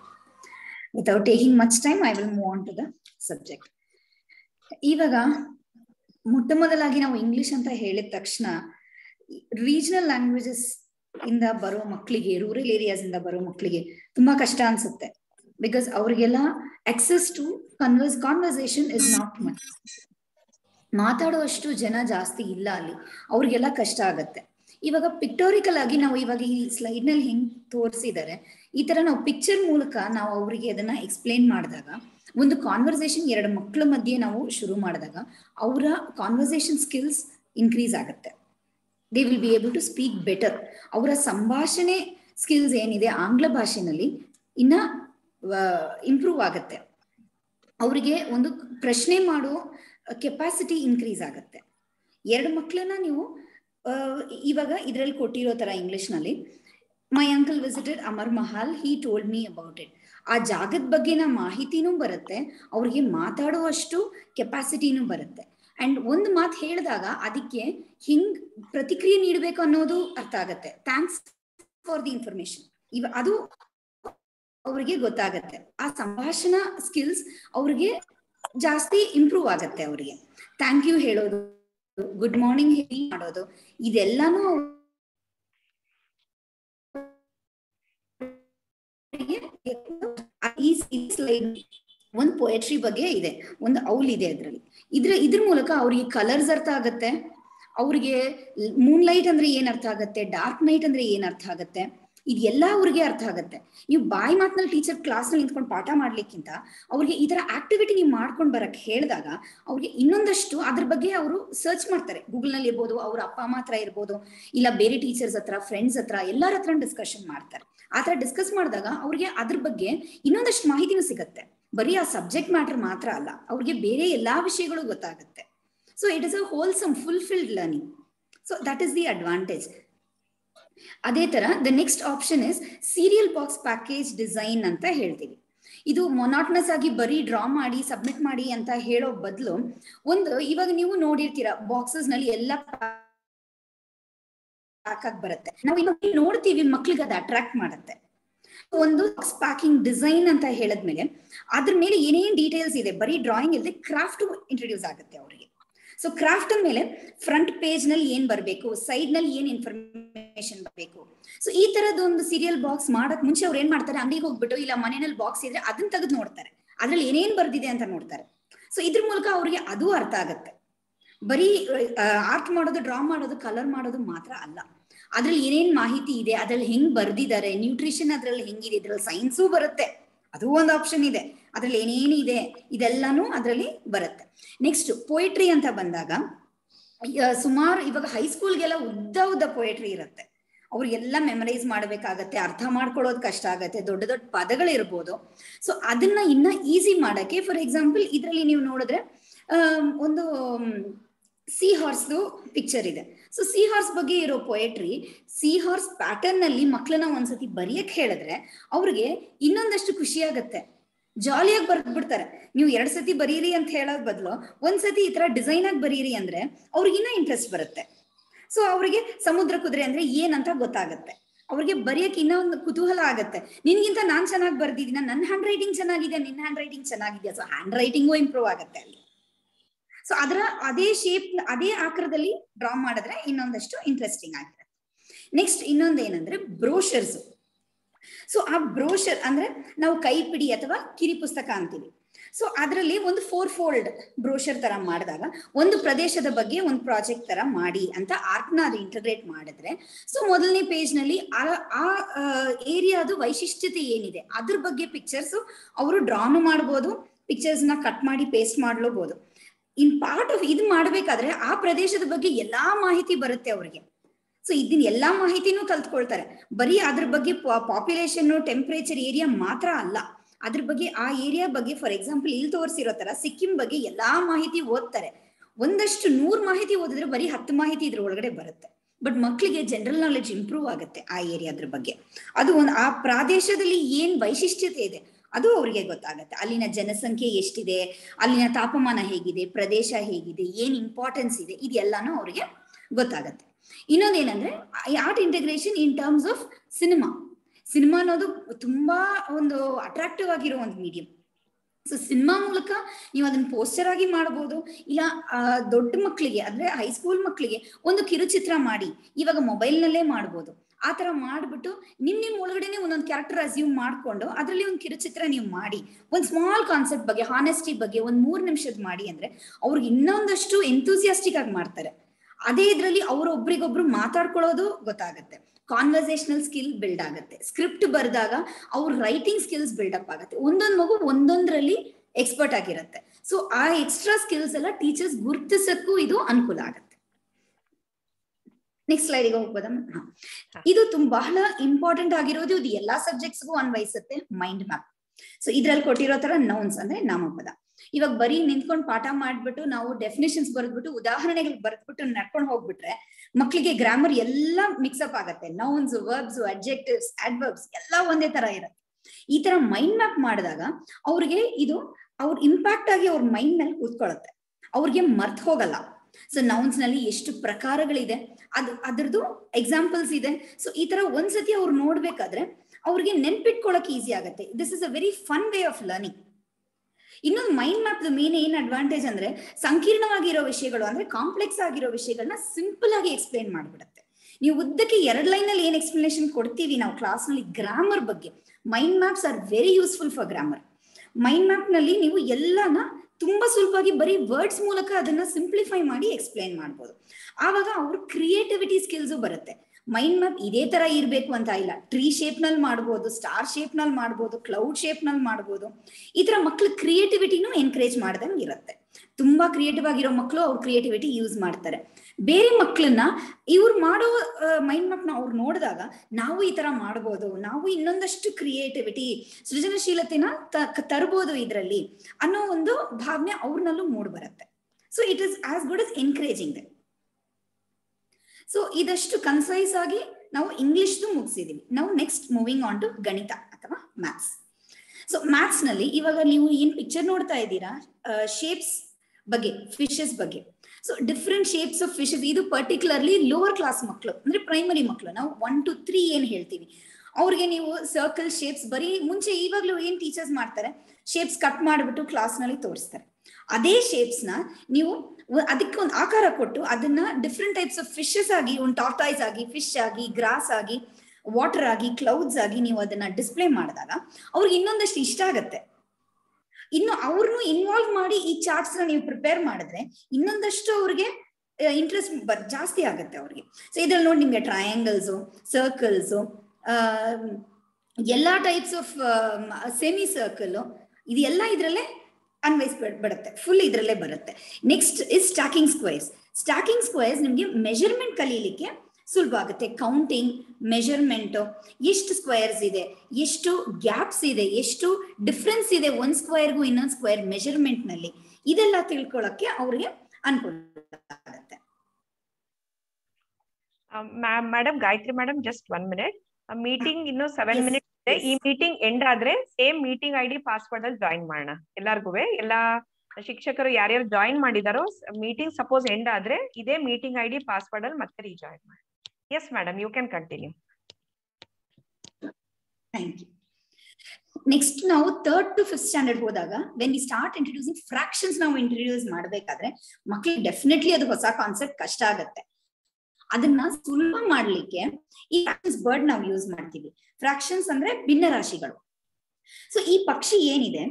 Speaker 4: Without taking much time I will move on to the subject ಇವಾಗ ಮೊಟ್ಟ ಮೊದಲಾಗಿ ನಾವು ಇಂಗ್ಲಿಷ್ ಅಂತ ಹೇಳಿದ ತಕ್ಷಣ ರೀಜನಲ್ ಲ್ಯಾಂಗ್ವೇಜಸ್ ಇಂದ ಬರೋ ಮಕ್ಕಳಿಗೆ ರೂರಲ್ ಏರಿಯಾಸ್ ಇಂದ ಬರೋ ಮಕ್ಕಳಿಗೆ ತುಂಬಾ ಕಷ್ಟ ಅನ್ಸುತ್ತೆ. ಬಿಕಾಸ್ ಅವ್ರಿಗೆಲ್ಲ access to converse conversation is not much ಮಾತಾಡುವಷ್ಟು ಜನ ಜಾಸ್ತಿ ಇಲ್ಲ ಅಲ್ಲಿ. ಅವ್ರಿಗೆಲ್ಲ ಕಷ್ಟ ಆಗತ್ತೆ. ಇವಾಗ ಪಿಕ್ಟೋರಿಕಲ್ ಆಗಿ ನಾವು ಇವಾಗ ಈ ಸ್ಲೈಡ್ನಲ್ಲಿ ಹೆಂಗ್ ತೋರಿಸಿದ್ದಾರೆ ಈ ತರ ನಾವು ಪಿಕ್ಚರ್ ಮೂಲಕ ನಾವು ಅವರಿಗೆ ಅದನ್ನ ಎಕ್ಸ್ಪ್ಲೇನ್ ಮಾಡಿದಾಗ, ಒಂದು ಕಾನ್ವರ್ಸೇಷನ್ ಎರಡು ಮಕ್ಕಳ ಮಧ್ಯೆ ನಾವು ಶುರು ಮಾಡಿದಾಗ ಅವರ ಕಾನ್ವರ್ಸೇಷನ್ ಸ್ಕಿಲ್ಸ್ ಇನ್ಕ್ರೀಸ್ ಆಗುತ್ತೆ. They will be able to speak better ಅವರ ಸಂಭಾಷಣೆ ಸ್ಕಿಲ್ಸ್ ಏನಿದೆ ಆಂಗ್ಲ ಭಾಷೆನಲ್ಲಿ ಇನ್ನ ಇಂಪ್ರೂವ್ ಆಗುತ್ತೆ. ಅವರಿಗೆ ಒಂದು ಪ್ರಶ್ನೆ ಮಾಡೋ ಕೆಪಾಸಿಟಿ ಇನ್ಕ್ರೀಸ್ ಆಗುತ್ತೆ. ಎರಡು ಮಕ್ಕಳನ್ನ ನೀವು ಇವಾಗ ಇದರಲ್ಲಿ ಕೊಟ್ಟಿರೋ ತರ ಇಂಗ್ಲಿಷ್ನಲ್ಲಿ my uncle visited Amar Mahal he told me about it ಆ ಜಾಗದ ಬಗ್ಗೆನ ಮಾಹಿತಿನೂ ಬರುತ್ತೆ. ಅವ್ರಿಗೆ ಮಾತಾಡುವಷ್ಟು ಕೆಪಾಸಿಟಿನೂ ಬರುತ್ತೆ. ಅಂಡ್ ಒಂದು ಮಾತು ಹೇಳಿದಾಗ ಅದಕ್ಕೆ ಹಿಂಗ್ ಪ್ರತಿಕ್ರಿಯೆ ನೀಡಬೇಕು ಅನ್ನೋದು ಅರ್ಥ ಆಗತ್ತೆ. ಥ್ಯಾಂಕ್ಸ್ ಫಾರ್ ದಿ ಇನ್ಫಾರ್ಮೇಶನ್ ಇವ ಅದು ಅವ್ರಿಗೆ ಗೊತ್ತಾಗತ್ತೆ. ಆ ಸಂಭಾಷಣಾ ಸ್ಕಿಲ್ಸ್ ಅವ್ರಿಗೆ ಜಾಸ್ತಿ ಇಂಪ್ರೂವ್ ಆಗತ್ತೆ ಅವ್ರಿಗೆ. ಥ್ಯಾಂಕ್ ಯು ಹೇಳೋದು. ಗುಡ್ ಮಾರ್ನಿಂಗ್ ಹೇಳಿ ಮಾಡೋದು. ಇದೆಲ್ಲಾನು ಈ ಸ್ಲೈಡ್ ಒಂದು ಪೊಯೆಟ್ರಿ ಬಗ್ಗೆ ಇದೆ, ಒಂದು ಔಲ್ ಇದೆ ಅದ್ರಲ್ಲಿ. ಇದ್ರ ಇದ್ರ ಮೂಲಕ ಅವ್ರಿಗೆ ಕಲರ್ಸ್ ಅರ್ಥ ಆಗತ್ತೆ, ಅವ್ರಿಗೆ ಮೂನ್ ಲೈಟ್ ಅಂದ್ರೆ ಏನ್ ಅರ್ಥ ಆಗತ್ತೆ ಡಾರ್ಕ್ ನೈಟ್ ಅಂದ್ರೆ ಏನ್ ಅರ್ಥ ಆಗತ್ತೆ ಇದೆಲ್ಲ ಅವ್ರಿಗೆ ಅರ್ಥ ಆಗುತ್ತೆ. ನೀವು ಬಾಯಿ ಮಾತಿನಲ್ಲಿ ಟೀಚರ್ ಕ್ಲಾಸ್ನಲ್ಲಿ ನಿಂತ್ಕೊಂಡು ಪಾಠ ಮಾಡ್ಲಿಕ್ಕಿಂತ ಅವ್ರಿಗೆ ಈ ತರ ಆಕ್ಟಿವಿಟಿ ನೀವು ಮಾಡ್ಕೊಂಡು ಬರಕ್ ಹೇಳಿದಾಗ ಅವ್ರಿಗೆ ಇನ್ನೊಂದಷ್ಟು ಅದ್ರ ಬಗ್ಗೆ ಅವರು ಸರ್ಚ್ ಮಾಡ್ತಾರೆ. ಗೂಗಲ್ನಲ್ಲಿ ಇರ್ಬೋದು, ಅವ್ರ ಅಪ್ಪ, ಅಮ್ಮ ಹತ್ರ ಇರ್ಬೋದು, ಇಲ್ಲ ಬೇರೆ ಟೀಚರ್ಸ್ ಹತ್ರ ಫ್ರೆಂಡ್ಸ್ ಹತ್ರ ಎಲ್ಲರ ಹತ್ರ ಡಿಸ್ಕಷನ್ ಮಾಡ್ತಾರೆ. ಆ ತರ ಡಿಸ್ಕಸ್ ಮಾಡಿದಾಗ ಅವ್ರಿಗೆ ಅದ್ರ ಬಗ್ಗೆ ಇನ್ನೊಂದಷ್ಟು ಮಾಹಿತಿನೂ ಸಿಗತ್ತೆ. ಬರೀ ಆ ಸಬ್ಜೆಕ್ಟ್ ಮ್ಯಾಟರ್ ಮಾತ್ರ ಅಲ್ಲ, ಅವ್ರಿಗೆ ಬೇರೆ ಎಲ್ಲಾ ವಿಷಯಗಳು ಗೊತ್ತಾಗುತ್ತೆ. So it is a wholesome fulfilled learning so that is the advantage ಅದೇ ತರ the next option is cereal box package design ಅಂತ ಹೇಳ್ತೀವಿ. ಇದು ಮೊನಾಟ್ನಸ್ ಆಗಿ ಬರೀ ಡ್ರಾ ಮಾಡಿ ಸಬ್ಮಿಟ್ ಮಾಡಿ ಅಂತ ಹೇಳೋ ಬದಲು ಒಂದು, ಇವಾಗ ನೀವು ನೋಡಿರ್ತೀರಾ ಬಾಕ್ಸಸ್ನಲ್ಲಿ ಎಲ್ಲ ಪ್ಯಾಕ್ ಆಗಿ ಬರುತ್ತೆ. ನಾವು ಇವಾಗ ನೋಡ್ತೀವಿ ಮಕ್ಳಿಗೆ ಅದು ಅಟ್ರಾಕ್ಟ್ ಮಾಡುತ್ತೆ. ಒಂದು ಪ್ಯಾಕಿಂಗ್ ಡಿಸೈನ್ ಅಂತ ಹೇಳದ್ಮೇಲೆ, ಅದ್ರ ಮೇಲೆ ಏನೇನ್ ಡೀಟೇಲ್ಸ್ ಇದೆ, ಬರೀ ಡ್ರಾಯಿಂಗ್ ಇಲ್ಲದೆ ಕ್ರಾಫ್ಟ್ ಇಂಟ್ರೊಡ್ಯೂಸ್ ಆಗುತ್ತೆ ಅವರಿಗೆ. ಸೊ ಕ್ರಾಫ್ಟ್ ಮೇಲೆ ಫ್ರಂಟ್ ಪೇಜ್ನಲ್ಲಿ ಏನ್ ಬರಬೇಕು ಸೈಡ್ನಲ್ಲಿ ಏನ್ ಇನ್ಫಾರ್ಮೇಶನ್ ಬರಬೇಕು. ಸೊ ಈ ತರದ ಒಂದು ಸೀರಿಯಲ್ ಬಾಕ್ಸ್ ಮಾಡಕ್ ಮುಂಚೆ ಅವ್ರು ಏನ್ ಮಾಡ್ತಾರೆ, ಅಂಗಡಿಗೆ ಹೋಗ್ಬಿಟ್ಟು ಇಲ್ಲ ಮನೆಯಲ್ಲಿ ಬಾಕ್ಸ್ ಇದ್ರೆ ಅದನ್ನ ತೆಗೆದು ನೋಡ್ತಾರೆ. ಅದ್ರಲ್ಲಿ ಏನೇನ್ ಬರ್ದಿದೆ ಅಂತ ನೋಡ್ತಾರೆ. ಸೊ ಇದ್ರ ಮೂಲಕ ಅವ್ರಿಗೆ ಅದು ಅರ್ಥ ಆಗತ್ತೆ. ಬರೀ ಆರ್ಟ್ ಮಾಡೋದು ಡ್ರಾ ಮಾಡೋದು ಕಲರ್ ಮಾಡೋದು ಮಾತ್ರ ಅಲ್ಲ. ಅದ್ರಲ್ಲಿ ಏನೇನ್ ಮಾಹಿತಿ ಇದೆ, ಅದ್ರಲ್ಲಿ ಹೆಂಗ್ ಬರ್ದಿದ್ದಾರೆ ನ್ಯೂಟ್ರಿಷನ್ ಅದ್ರಲ್ಲಿ ಹೆಂಗಿದೆ, ಇದ್ರಲ್ಲಿ ಸೈನ್ಸು ಬರುತ್ತೆ. ಅದು ಒಂದು ಆಪ್ಷನ್ ಇದೆ. ಅದ್ರಲ್ಲಿ ಏನೇನಿದೆ ಇದೆಲ್ಲಾನು ಅದರಲ್ಲಿ ಬರುತ್ತೆ. ನೆಕ್ಸ್ಟ್ ಪೊಯಿಟ್ರಿ ಅಂತ ಬಂದಾಗ ಸುಮಾರು ಇವಾಗ ಹೈಸ್ಕೂಲ್ಗೆಲ್ಲ ಉದ್ದ ಉದ್ದ ಪೊಯೆಟ್ರಿ ಇರುತ್ತೆ. ಅವ್ರಿಗೆಲ್ಲ ಮೆಮರೈಸ್ ಮಾಡ್ಬೇಕಾಗತ್ತೆ, ಅರ್ಥ ಮಾಡ್ಕೊಳ್ಳೋದು ಕಷ್ಟ ಆಗತ್ತೆ, ದೊಡ್ಡ ದೊಡ್ಡ ಪದಗಳಿರ್ಬೋದು. ಸೊ ಅದನ್ನ ಇನ್ನ ಈಸಿ ಮಾಡಕ್ಕೆ ಫಾರ್ ಎಕ್ಸಾಂಪಲ್ ಇದರಲ್ಲಿ ನೀವು ನೋಡಿದ್ರೆ ಒಂದು ಸಿ ಹಾರ್ಸ್ದು ಪಿಕ್ಚರ್ ಇದೆ. ಸೊ ಸಿ ಹಾರ್ಸ್ ಬಗ್ಗೆ ಇರೋ ಪೊಯೆಟ್ರಿ ಸಿ ಹಾರ್ಸ್ ಪ್ಯಾಟರ್ನ್ ಅಲ್ಲಿ ಮಕ್ಕಳನ್ನ ಒಂದ್ಸತಿ ಬರೆಯಕ್ ಹೇಳಿದ್ರೆ, ಅವ್ರಿಗೆ ಇನ್ನೊಂದಷ್ಟು ಖುಷಿ ಜಾಲಿಯಾಗಿ ಬರ್ದ್ಬಿಡ್ತಾರೆ. ನೀವು ಎರಡ್ ಸತಿ ಬರೀರಿ ಅಂತ ಹೇಳೋದ್ ಬದಲು ಒಂದ್ಸತಿ ಈ ತರ ಡಿಸೈನ್ ಆಗಿ ಬರೀರಿ ಅಂದ್ರೆ ಅವ್ರಿಗಿನ್ನ ಇಂಟ್ರೆಸ್ಟ್ ಬರುತ್ತೆ. ಸೊ ಅವ್ರಿಗೆ ಸಮುದ್ರ ಕುದುರೆ ಅಂದ್ರೆ ಏನಂತ ಗೊತ್ತಾಗತ್ತೆ. ಅವ್ರಿಗೆ ಬರೆಯಕ್ಕೆ ಇನ್ನೂ ಒಂದು ಕುತೂಹಲ ಆಗತ್ತೆ. ನಿನ್ಗಿಂತ ನಾನ್ ಚೆನ್ನಾಗಿ ಬರ್ದಿದ್ದೀನ ನನ್ನ ಹ್ಯಾಂಡ್ ರೈಟಿಂಗ್ ಚೆನ್ನಾಗಿದೆ ನಿನ್ನ ಹ್ಯಾಂಡ್ ರೈಟಿಂಗ್ ಚೆನ್ನಾಗಿದೆಯಾ? ಸೊ ಹ್ಯಾಂಡ್ ರೈಟಿಂಗು ಇಂಪ್ರೂವ್ ಆಗುತ್ತೆ ಅಲ್ಲಿ. ಸೊ ಅದರ ಅದೇ ಶೇಪ್ ಅದೇ ಆಕಾರದಲ್ಲಿ ಡ್ರಾ ಮಾಡಿದ್ರೆ ಇನ್ನೊಂದಷ್ಟು ಇಂಟ್ರೆಸ್ಟಿಂಗ್ ಆಗಿರುತ್ತೆ. ನೆಕ್ಸ್ಟ್ ಇನ್ನೊಂದು ಏನಂದ್ರೆ ಬ್ರೋಷರ್ಸ್ ಸೊ ಆ ಬ್ರೋಷರ್ ಅಂದ್ರೆ ನಾವು ಕೈಪಿಡಿ ಅಥವಾ ಕಿರಿ ಪುಸ್ತಕ ಅಂತೀವಿ. ಸೊ ಅದರಲ್ಲಿ ಒಂದು ಫೋರ್ ಫೋಲ್ಡ್ ಬ್ರೋಷರ್ ತರ ಮಾಡಿದಾಗ, ಒಂದು ಪ್ರದೇಶದ ಬಗ್ಗೆ ಒಂದು ಪ್ರಾಜೆಕ್ಟ್ ತರ ಮಾಡಿ ಅಂತ ಆರ್ಟ್ನ ಅದು ಇಂಟಗ್ರೇಟ್ ಮಾಡಿದ್ರೆ ಸೊ ಮೊದಲನೇ ಪೇಜ್ನಲ್ಲಿ ಆ ಏರಿಯಾದು ವೈಶಿಷ್ಟ್ಯತೆ ಏನಿದೆ, ಅದ್ರ ಬಗ್ಗೆ ಪಿಕ್ಚರ್ಸ್ ಅವರು ಡ್ರಾನು ಮಾಡ್ಬೋದು ಪಿಕ್ಚರ್ಸ್ನ ಕಟ್ ಮಾಡಿ ಪೇಸ್ಟ್ ಮಾಡ್ಲೋಬಹುದು ಇನ್ ಪಾರ್ಟ್ ಆಫ್ ಇದು ಮಾಡ್ಬೇಕಾದ್ರೆ ಆ ಪ್ರದೇಶದ ಬಗ್ಗೆ ಎಲ್ಲಾ ಮಾಹಿತಿ ಬರುತ್ತೆ ಅವ್ರಿಗೆ. ಸೊ ಇದನ್ನ ಎಲ್ಲಾ ಮಾಹಿತಿನೂ ಕಲ್ತ್ಕೊಳ್ತಾರೆ. ಬರೀ ಅದ್ರ ಬಗ್ಗೆ ಪಾಪ್ಯುಲೇಷನ್ ಟೆಂಪರೇಚರ್ ಏರಿಯಾ ಮಾತ್ರ ಅಲ್ಲ. ಅದ್ರ ಬಗ್ಗೆ ಆ ಏರಿಯಾ ಬಗ್ಗೆ ಫಾರ್ ಎಕ್ಸಾಂಪಲ್ ಇಲ್ಲಿ ತೋರಿಸಿರೋ ತರ ಸಿಕ್ಕಿಂ ಬಗ್ಗೆ ಎಲ್ಲಾ ಮಾಹಿತಿ ಓದ್ತಾರೆ. ಒಂದಷ್ಟು ನೂರ್ ಮಾಹಿತಿ ಓದಿದ್ರೆ ಬರೀ ಹತ್ತು ಮಾಹಿತಿ ಇದ್ರ ಒಳಗಡೆ ಬರುತ್ತೆ. ಬಟ್ ಮಕ್ಕಳಿಗೆ ಜನರಲ್ ನಾಲೆಡ್ಜ್ ಇಂಪ್ರೂವ್ ಆಗುತ್ತೆ ಆ ಏರಿಯಾದ್ರ ಬಗ್ಗೆ. ಅದು ಒಂದು, ಆ ಪ್ರದೇಶದಲ್ಲಿ ಏನ್ ವೈಶಿಷ್ಟ್ಯತೆ ಇದೆ, ಅದು ಅವರಿಗೆ ಗೊತ್ತಾಗತ್ತೆ. ಅಲ್ಲಿನ ಜನಸಂಖ್ಯೆ ಎಷ್ಟಿದೆ, ಅಲ್ಲಿನ ತಾಪಮಾನ ಹೇಗಿದೆ, ಪ್ರದೇಶ ಹೇಗಿದೆ, ಏನ್ ಇಂಪಾರ್ಟೆನ್ಸ್ ಇದೆ, ಇದೆಲ್ಲಾನು ಅವರಿಗೆ ಗೊತ್ತಾಗತ್ತೆ. ಇನ್ನೊಂದೇನಂದ್ರೆ art integration in terms of cinema cinema ಅನ್ನೋದು ತುಂಬಾ ಒಂದು ಅಟ್ರಾಕ್ಟಿವ್ ಆಗಿರೋ ಒಂದು ಮೀಡಿಯಂ ಸೊ ಸಿನಿಮಾ ಮೂಲಕ ನೀವು ಅದನ್ನ ಪೋಸ್ಟರ್ ಆಗಿ ಮಾಡಬಹುದು ಇಲ್ಲ ದೊಡ್ಡ ಮಕ್ಕಳಿಗೆ ಅಂದ್ರೆ ಹೈಸ್ಕೂಲ್ ಮಕ್ಕಳಿಗೆ ಒಂದು ಕಿರುಚಿತ್ರ ಮಾಡಿ, ಇವಾಗ ಮೊಬೈಲ್ ನಲ್ಲೇ ಮಾಡ್ಬೋದು. ಆ ತರ ಮಾಡ್ಬಿಟ್ಟು ನಿಮ್ ನಿಮ್ ಒಳಗಡೆನೆ ಒಂದೊಂದು ಕ್ಯಾರೆಕ್ಟರ್ ಅಸ್ಯೂಮ್ ಮಾಡ್ಕೊಂಡು, ಅದರಲ್ಲಿ ಒಂದು ಕಿರುಚಿತ್ರ ನೀವು ಮಾಡಿ, ಒಂದ್ ಸ್ಮಾಲ್ ಕಾನ್ಸೆಪ್ಟ್ ಬಗ್ಗೆ ಹಾನೆಸ್ಟಿ ಬಗ್ಗೆ ಒಂದ್ ಮೂರ್ ನಿಮಿಷದ ಮಾಡಿ ಅಂದ್ರೆ ಅವ್ರಿಗೆ ಇನ್ನೊಂದಷ್ಟು ಎಂಥೂಸಿಯಾಸ್ಟಿಕ್ ಆಗಿ ಮಾಡ್ತಾರೆ. ಅದೇ ಇದ್ರಲ್ಲಿ ಅವ್ರೊಬ್ರಿಗೊಬ್ರು ಮಾತಾಡ್ಕೊಳ್ಳೋದು ಗೊತ್ತಾಗುತ್ತೆ. ಕಾನ್ವರ್ಸೇಷನಲ್ ಸ್ಕಿಲ್ ಬಿಲ್ಡ್ ಆಗುತ್ತೆ. ಸ್ಕ್ರಿಪ್ಟ್ ಬರೆದಾಗ ಅವ್ರ ರೈಟಿಂಗ್ ಸ್ಕಿಲ್ಸ್ ಬಿಲ್ಡ್ ಅಪ್ ಆಗುತ್ತೆ. ಒಂದೊಂದು ಮಗು ಒಂದೊಂದ್ರಲ್ಲಿ ಎಕ್ಸ್ಪರ್ಟ್ ಆಗಿರುತ್ತೆ. ಸೊ ಆ ಎಕ್ಸ್ಟ್ರಾ ಸ್ಕಿಲ್ಸ್ ಎಲ್ಲ ಟೀಚರ್ಸ್ ಗುರ್ತಿಸಕ್ಕೂ ಇದು ಅನುಕೂಲ ಆಗುತ್ತೆ. ನೆಕ್ಸ್ಟ್ ಸ್ಲೈಡಿಗೆ ಹೋಗ್ಬೋದಾ. ಇದು ತುಂಬಾ ಬಹಳ ಇಂಪಾರ್ಟೆಂಟ್ ಆಗಿರೋದು. ಇದು ಎಲ್ಲಾ ಸಬ್ಜೆಕ್ಟ್ಸ್ಗೂ ಅನ್ವಯಿಸುತ್ತೆ. ಮೈಂಡ್ ಮ್ಯಾಪ್ ಸೊ ಇದ್ರಲ್ಲಿ ಕೊಟ್ಟಿರೋ ತರ ನೌನ್ಸ್ ಅಂದ್ರೆ ನಾಮಪದ. ಇವಾಗ ಬರೀ ನಿಂತ್ಕೊಂಡು ಪಾಠ ಮಾಡ್ಬಿಟ್ಟು ನಾವು ಡೆಫಿನೇಷನ್ಸ್ ಬರೆದ್ಬಿಟ್ಟು ಉದಾಹರಣೆಗಳು ಬರೆದ್ಬಿಟ್ಟು ನಡ್ಕೊಂಡು ಹೋಗ್ಬಿಟ್ರೆ ಮಕ್ಕಳಿಗೆ ಗ್ರಾಮರ್ ಎಲ್ಲ ಮಿಕ್ಸಪ್ ಆಗತ್ತೆ. ನೌನ್ಸ್ ವರ್ಬ್ಸ್ ಅಡ್ಜೆಕ್ಟಿವ್ಸ್ ಅಡ್ವರ್ಬ್ಸ್ ಎಲ್ಲ ಒಂದೇ ತರ ಇರುತ್ತೆ. ಈ ತರ ಮೈಂಡ್ ಮ್ಯಾಪ್ ಮಾಡಿದಾಗ ಅವ್ರಿಗೆ ಇದು ಅವ್ರ ಇಂಪ್ಯಾಕ್ಟ್ ಆಗಿ ಅವ್ರ ಮೈಂಡ್ನಲ್ಲಿ ಕೂತ್ಕೊಳ್ಳುತ್ತೆ ಅವ್ರಿಗೆ ಮರ್ತ್ ಹೋಗಲ್ಲ. ಸೊ ನೌನ್ಸ್ನಲ್ಲಿ ಎಷ್ಟು ಪ್ರಕಾರಗಳಿದೆ, ಅದು ಅದ್ರದ್ದು ಎಕ್ಸಾಂಪಲ್ಸ್ ಇದೆ. ಸೊ ಈ ತರ ಒಂದ್ಸತಿ ಅವ್ರು ನೋಡ್ಬೇಕಾದ್ರೆ ಅವ್ರಿಗೆ ನೆನ್ಪಿಟ್ಕೊಳಕ್ ಈಸಿ ಆಗುತ್ತೆ. This is a very fun way of learning ಇನ್ನೊಂದು ಮೈಂಡ್ ಮ್ಯಾಪ್ ಮೇನ್ ಏನ್ ಅಡ್ವಾಂಟೇಜ್ ಅಂದ್ರೆ ಸಂಕೀರ್ಣವಾಗಿರೋ ವಿಷಯಗಳು, ಅಂದ್ರೆ ಕಾಂಪ್ಲೆಕ್ಸ್ ಆಗಿರೋ ವಿಷಯಗಳನ್ನ ಸಿಂಪಲ್ ಆಗಿ ಎಕ್ಸ್ಪ್ಲೈನ್ ಮಾಡ್ಬಿಡುತ್ತೆ. ನೀವು ಉದ್ದಕ್ಕೆ ಎರಡು ಲೈನ್ ಅಲ್ಲಿ ಏನ್ ಎಕ್ಸ್ಪ್ಲನೇಷನ್ ಕೊಡ್ತೀವಿ ನಾವು ಕ್ಲಾಸ್ನಲ್ಲಿ? ಗ್ರಾಮರ್ ಬಗ್ಗೆ. Mind maps are very useful for grammar mind ಮ್ಯಾಪ್ನಲ್ಲಿ ನೀವು ಎಲ್ಲಾನ ತುಂಬಾ ಸುಲಭವಾಗಿ ಬರೀ ವರ್ಡ್ಸ್ ಮೂಲಕ ಅದನ್ನ ಸಿಂಪ್ಲಿಫೈ ಮಾಡಿ ಎಕ್ಸ್ಪ್ಲೈನ್ ಮಾಡ್ಬೋದು. ಆವಾಗ ಅವ್ರ ಕ್ರಿಯೇಟಿವಿಟಿ ಸ್ಕಿಲ್ಸ್ ಬರುತ್ತೆ. ಮೈಂಡ್ ಮ್ಯಾಪ್ ಇದೇ ತರ ಇರ್ಬೇಕು ಅಂತ ಇಲ್ಲ. ಟ್ರೀ ಶೇಪ್ನಲ್ಲಿ ಮಾಡ್ಬೋದು ಸ್ಟಾರ್ ಶೇಪ್ನಲ್ಲಿ ಮಾಡ್ಬೋದು ಕ್ಲೌಡ್ ಶೇಪ್ನಲ್ಲಿ ಮಾಡ್ಬೋದು. ಈ ತರ ಮಕ್ಳು ಕ್ರಿಯೇಟಿವಿಟಿನೂ ಎನ್ಕರೇಜ್ ಮಾಡ್ದಂಗೆ ಇರುತ್ತೆ. ತುಂಬಾ ಕ್ರಿಯೇಟಿವ್ ಆಗಿರೋ ಮಕ್ಕಳು ಅವ್ರ ಕ್ರಿಯೇಟಿವಿಟಿ ಯೂಸ್ ಮಾಡ್ತಾರೆ. ಬೇರೆ ಮಕ್ಕಳನ್ನ ಇವ್ರು ಮಾಡೋ ಮೈಂಡ್ ಮ್ಯಾಪ್ನ ಅವ್ರು ನೋಡಿದಾಗ ನಾವು ಈ ತರ ಮಾಡ್ಬೋದು, ನಾವು ಇನ್ನೊಂದಷ್ಟು ಕ್ರಿಯೇಟಿವಿಟಿ ಸೃಜನಶೀಲತೆನ ತರ್ಬೋದು ಇದರಲ್ಲಿ ಅನ್ನೋ ಒಂದು ಭಾವನೆ ಅವ್ರನ್ನಲ್ಲೂ ಮೂಡ್ ಬರುತ್ತೆ. So it is as good as encouraging them so ಇದಷ್ಟು concise ಆಗಿ ನಾವು ಇಂಗ್ಲಿಷ್ದು ಮುಗಿಸಿದೀವಿ. ನಾವು ನೆಕ್ಸ್ಟ್ ಮೂವಿಂಗ್ ಆನ್ ಟು ಗಣಿತ ಅಥವಾ ಮ್ಯಾಥ್ಸ್ ಸೊ ಮ್ಯಾಥ್ಸ್ನಲ್ಲಿ ಇವಾಗ ನೀವು ಏನ್ ಪಿಕ್ಚರ್ ನೋಡ್ತಾ ಇದ್ದೀರಾ? ಶೇಪ್ಸ್ ಬಗ್ಗೆ ಫಿಶಸ್ ಬಗ್ಗೆ. So different shapes of fishes ಇದು ಪರ್ಟಿಕ್ಯುಲರ್ಲಿ ಲೋವರ್ ಕ್ಲಾಸ್ ಮಕ್ಕಳು ಅಂದ್ರೆ ಪ್ರೈಮರಿ ಮಕ್ಕಳು ನಾವು ಒನ್ ಟು ತ್ರೀ ಏನ್ ಹೇಳ್ತೀವಿ? ಅವ್ರಿಗೆ ನೀವು ಸರ್ಕಲ್ ಶೇಪ್ಸ್ ಬರೀ ಮುಂಚೆ ಇವಾಗ್ಲೂ ಏನ್ ಟೀಚರ್ಸ್ ಮಾಡ್ತಾರೆ? ಶೇಪ್ಸ್ ಕಟ್ ಮಾಡಿಬಿಟ್ಟು ಕ್ಲಾಸ್ನಲ್ಲಿ ತೋರಿಸ್ತಾರೆ. ಅದೇ ಶೇಪ್ಸ್ನ ನೀವು ಅದಕ್ಕೆ ಒಂದು ಆಕಾರ ಕೊಟ್ಟು ಅದನ್ನ ಡಿಫ್ರೆಂಟ್ ಟೈಪ್ಸ್ ಆಫ್ ಫಿಶಸ್ ಆಗಿ, ಒಂದು ಟಾರ್ಟಾಯ್ಸ್ ಆಗಿ ಫಿಶ್ ಆಗಿ ಗ್ರಾಸ್ ಆಗಿ ವಾಟರ್ ಆಗಿ ಕ್ಲೌಡ್ಸ್ ಆಗಿ ನೀವು ಅದನ್ನ ಡಿಸ್ಪ್ಲೇ ಮಾಡಿದಾಗ ಅವ್ರಿಗೆ ಇನ್ನೊಂದಷ್ಟು ಇಷ್ಟ ಆಗತ್ತೆ. ಇನ್ನು ಅವ್ರನ್ನು ಇನ್ವಾಲ್ವ್ ಮಾಡಿ ಈ ಚಾರ್ಟ್ಸ್ ನೀವು ಪ್ರಿಪೇರ್ ಮಾಡಿದ್ರೆ ಇನ್ನೊಂದಷ್ಟು ಅವ್ರಿಗೆ ಇಂಟ್ರೆಸ್ಟ್ ಜಾಸ್ತಿ ಆಗುತ್ತೆ ಅವ್ರಿಗೆ. ಸೊ ಇದ್ರಲ್ಲಿ ನೋಡಿ ನಿಮ್ಗೆ ಟ್ರಯಾಂಗಲ್ಸು ಸರ್ಕಲ್ಸ್ ಎಲ್ಲಾ ಟೈಪ್ಸ್ ಆಫ್ ಸೆಮಿ ಸರ್ಕಲ್ ಇದೆಲ್ಲ ಇದ್ರಲ್ಲೇ ಅನ್ವಯಿಸ್ ಬಿಡುತ್ತೆ. ಫುಲ್ ಇದ್ರಲ್ಲೇ ಬರುತ್ತೆ. Next is stacking squares stacking squares ನಿಮ್ಗೆ ಮೆಜರ್ಮೆಂಟ್ ಕಲೀಲಿಕ್ಕೆ ಸುಲಭ ಆಗುತ್ತೆ. ಕೌಂಟಿಂಗ್ ಮೆಜರ್ಮೆಂಟ್ ಎಷ್ಟು ಸ್ಕ್ವೇರ್ಸ್ ಇದೆ ಎಷ್ಟು ಗ್ಯಾಪ್ಸ್ ಇದೆ ಎಷ್ಟು ಡಿಫ್ರೆನ್ಸ್ ಇದೆ ಒಂದ್ ಸ್ಕ್ವೇರ್ಗೂ ಇನ್ನೊಂದು ಸ್ಕ್ವೇರ್ ಮೆಜರ್ಮೆಂಟ್ನಲ್ಲಿ. ಇದೆಲ್ಲ ತಿಳ್ಕೊಳಕ್ಕೆ ಅವ್ರಿಗೆ ಅನುಕೂಲ ಆಗುತ್ತೆ
Speaker 1: madam Gayathri madam just one minute meeting ಇನ್ನು ಸೆವೆನ್ ಮಿನಿಟ್. ಈ ಮೀಟಿಂಗ್ ಎಂಡ್ ಆದ್ರೆ same meeting I D password ಅಲ್ಲಿ ಜಾಯಿನ್ ಮಾಡೋಣ. ಎಲ್ಲಾರ್ಗು ಎಲ್ಲಾ ಶಿಕ್ಷಕರು ಯಾರ್ಯಾರು ಜಾಯಿನ್ ಮಾಡಿದಾರೋ ಮೀಟಿಂಗ್ ಸಪೋಸ್ ಎಂಡ್ ಆದ್ರೆ ಇದೇ ಮೀಟಿಂಗ್ ಐ ಡಿ ಪಾಸ್ವರ್ಡ್ ಅಲ್ಲಿ ಮತ್ತೆ ರೀಜಾಯಿನ್ ಮಾಡಿ yes madam you can continue
Speaker 4: thank you next ನಾವು ಥರ್ಡ್ ಟು ಫಿಫ್ತ್ ಸ್ಟ್ಯಾಂಡರ್ಡ್ ಹೋದಾಗ when we start introducing fractions ನಾವು ಇಂಟ್ರೊಡ್ಯೂಸ್ ಮಾಡಬೇಕಾದ್ರೆ ಮಕ್ಕಳಿಗೆ ಡೆಫಿನೆಟ್ಲಿ ಅದು ಹೊಸ ಕಾನ್ಸೆಪ್ಟ್ ಕಷ್ಟ ಆಗತ್ತೆ. ಅದನ್ನ ಸುಲಭ ಮಾಡ್ಲಿಕ್ಕೆ ಈ ಫ್ರಾಕ್ಷನ್ಸ್ ಬರ್ಡ್ ನಾವು ಯೂಸ್ ಮಾಡ್ತೀವಿ. ಫ್ರಾಕ್ಷನ್ಸ್ ಅಂದ್ರೆ ಭಿನ್ನ ರಾಶಿಗಳು ಸೊ ಈ ಪಕ್ಷಿ ಏನಿದೆ?